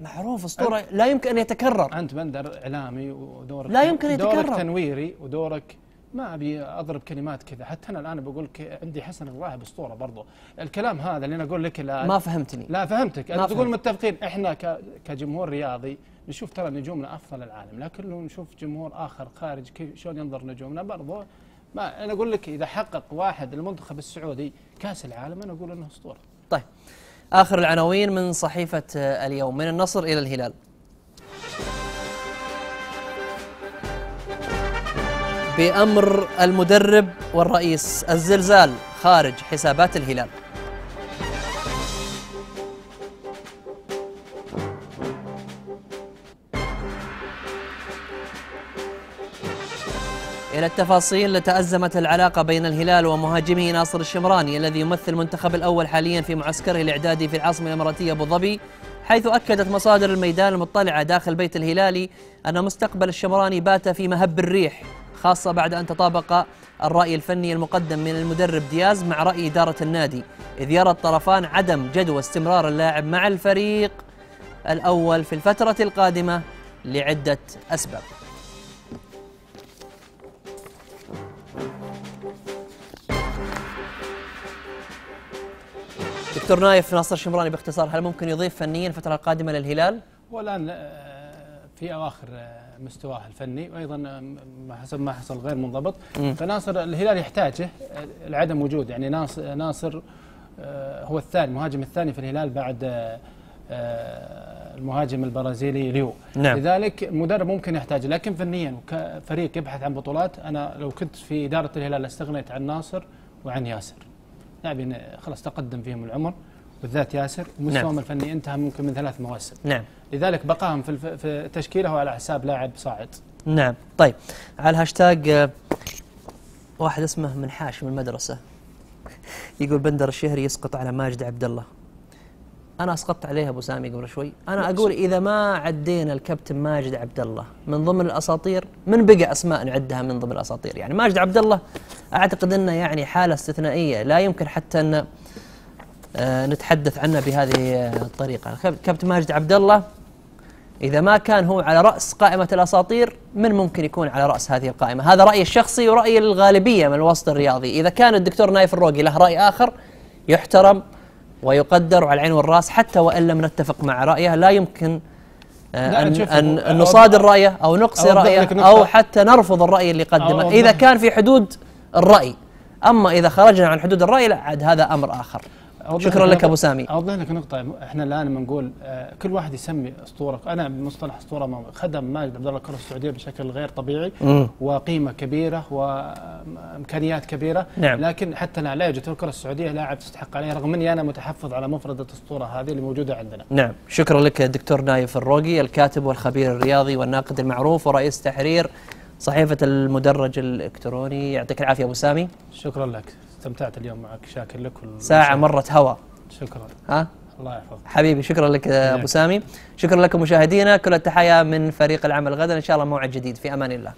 معروف أسطورة لا يمكن أن يتكرر. أنت بندر إعلامي ودورك لا يمكن دورك يتكرر. تنويري ودورك ما أبي أضرب كلمات كذا. حتى أنا الآن بقول لك عندي حسن الراهب أسطورة برضو. الكلام هذا اللي أنا أقول لك الان ما فهمتني. لا فهمتك. أنت تقول. متفقين. إحنا كجمهور رياضي نشوف ترى نجومنا أفضل العالم. لكن لو نشوف جمهور آخر خارج كيف شلون ينظر نجومنا برضو؟ ما أنا أقول لك إذا حقق واحد المنتخب السعودي كأس العالم أنا أقول إنه أسطورة. طيب. آخر العناوين من صحيفة آه، اليوم من النصر إلى الهلال. بأمر المدرب والرئيس الزلزال خارج حسابات الهلال. إلى التفاصيل تأزمت العلاقة بين الهلال ومهاجمه ناصر الشمراني الذي يمثل المنتخب الأول حاليا في معسكره الإعدادي في العاصمة الإماراتية أبو ظبي حيث أكدت مصادر الميدان المطلعة داخل بيت الهلالي أن مستقبل الشمراني بات في مهب الريح خاصة بعد أن تطابق الرأي الفني المقدم من المدرب دياز مع رأي إدارة النادي إذ يرى الطرفان عدم جدوى استمرار اللاعب مع الفريق الأول في الفترة القادمة لعدة أسباب. دكتور نايف ناصر شمراني باختصار هل ممكن يضيف فنيا الفترة القادمة للهلال؟ والآن آه، في أواخر آه، مستواه الفني وأيضا آه، حسب ما حصل غير منضبط. فناصر الهلال يحتاجه لعدم وجود يعني ناصر, هو الثاني المهاجم الثاني في الهلال بعد المهاجم البرازيلي ليو نعم. لذلك المدرب ممكن يحتاج لكن فنيا وكفريق يبحث عن بطولات أنا لو كنت في إدارة الهلال استغنيت عن ناصر وعن ياسر لاعبين خلاص تقدم فيهم العمر بالذات ياسر ومستواهم نعم. الفني انتهى ممكن من ثلاث مواسم. نعم. لذلك بقاهم في الف... في تشكيله على حساب لاعب صاعد. نعم. طيب على الهاشتاج آه، واحد اسمه منحاش من المدرسة. يقول بندر الشهري يسقط على ماجد عبد الله. أنا أسقطت عليه أبو سامي قبل شوي. أنا أقول إذا ما عدينا الكابتن ماجد عبد الله من ضمن الأساطير من بقى أسماء نعدها من ضمن الأساطير. يعني ماجد عبد الله أعتقد أنه يعني حالة استثنائية. لا يمكن حتى أن آه، نتحدث عنه بهذه آه، الطريقة. الكاب- كابتن ماجد عبد الله إذا ما كان هو على رأس قائمة الأساطير من ممكن يكون على رأس هذه القائمة؟ هذا رأيي الشخصي ورأي الغالبية من الوسط الرياضي. إذا كان الدكتور نايف الروقي له رأي آخر يحترم ويقدر على العين والرأس حتى وإن لم نتفق مع رأيه لا يمكن آه، أن, أن, أن نصادر رأيه أو نقصي رأيه. أو حتى نرفض الرأي اللي قدمه إذا كان في حدود الرأي. أما إذا خرجنا عن حدود الرأي لا عاد هذا أمر آخر. شكرا لك أبو سامي. اوضح لك نقطه إحنا الآن لما نقول آه، كل واحد يسمي أسطورة أنا بمصطلح أسطورة ما- خدم ماجد عبد الله الكره السعودية بشكل غير طبيعي مم. وقيمة كبيرة وإمكانيات كبيرة. نعم. لكن حتى أنا لا يوجد الكرة السعودية لاعب تستحق عليه رغم إني أنا متحفظ على مفردة الأسطورة هذه اللي موجودة عندنا. نعم. شكرا لك دكتور نايف الروقي الكاتب والخبير الرياضي والناقد المعروف ورئيس تحرير صحيفة المدرج الإلكتروني. يعطيك العافية أبو سامي. شكرا لك. استمتعت اليوم معك. شاكر لك ساعة مرت هوا. شكرا. ها؟ الله يحفظك. حبيبي شكرا لك إياك. سامي. شكرا لكم مشاهدينا. كل التحايا من فريق العمل غدا. إن شاء الله موعد جديد. في أمان الله.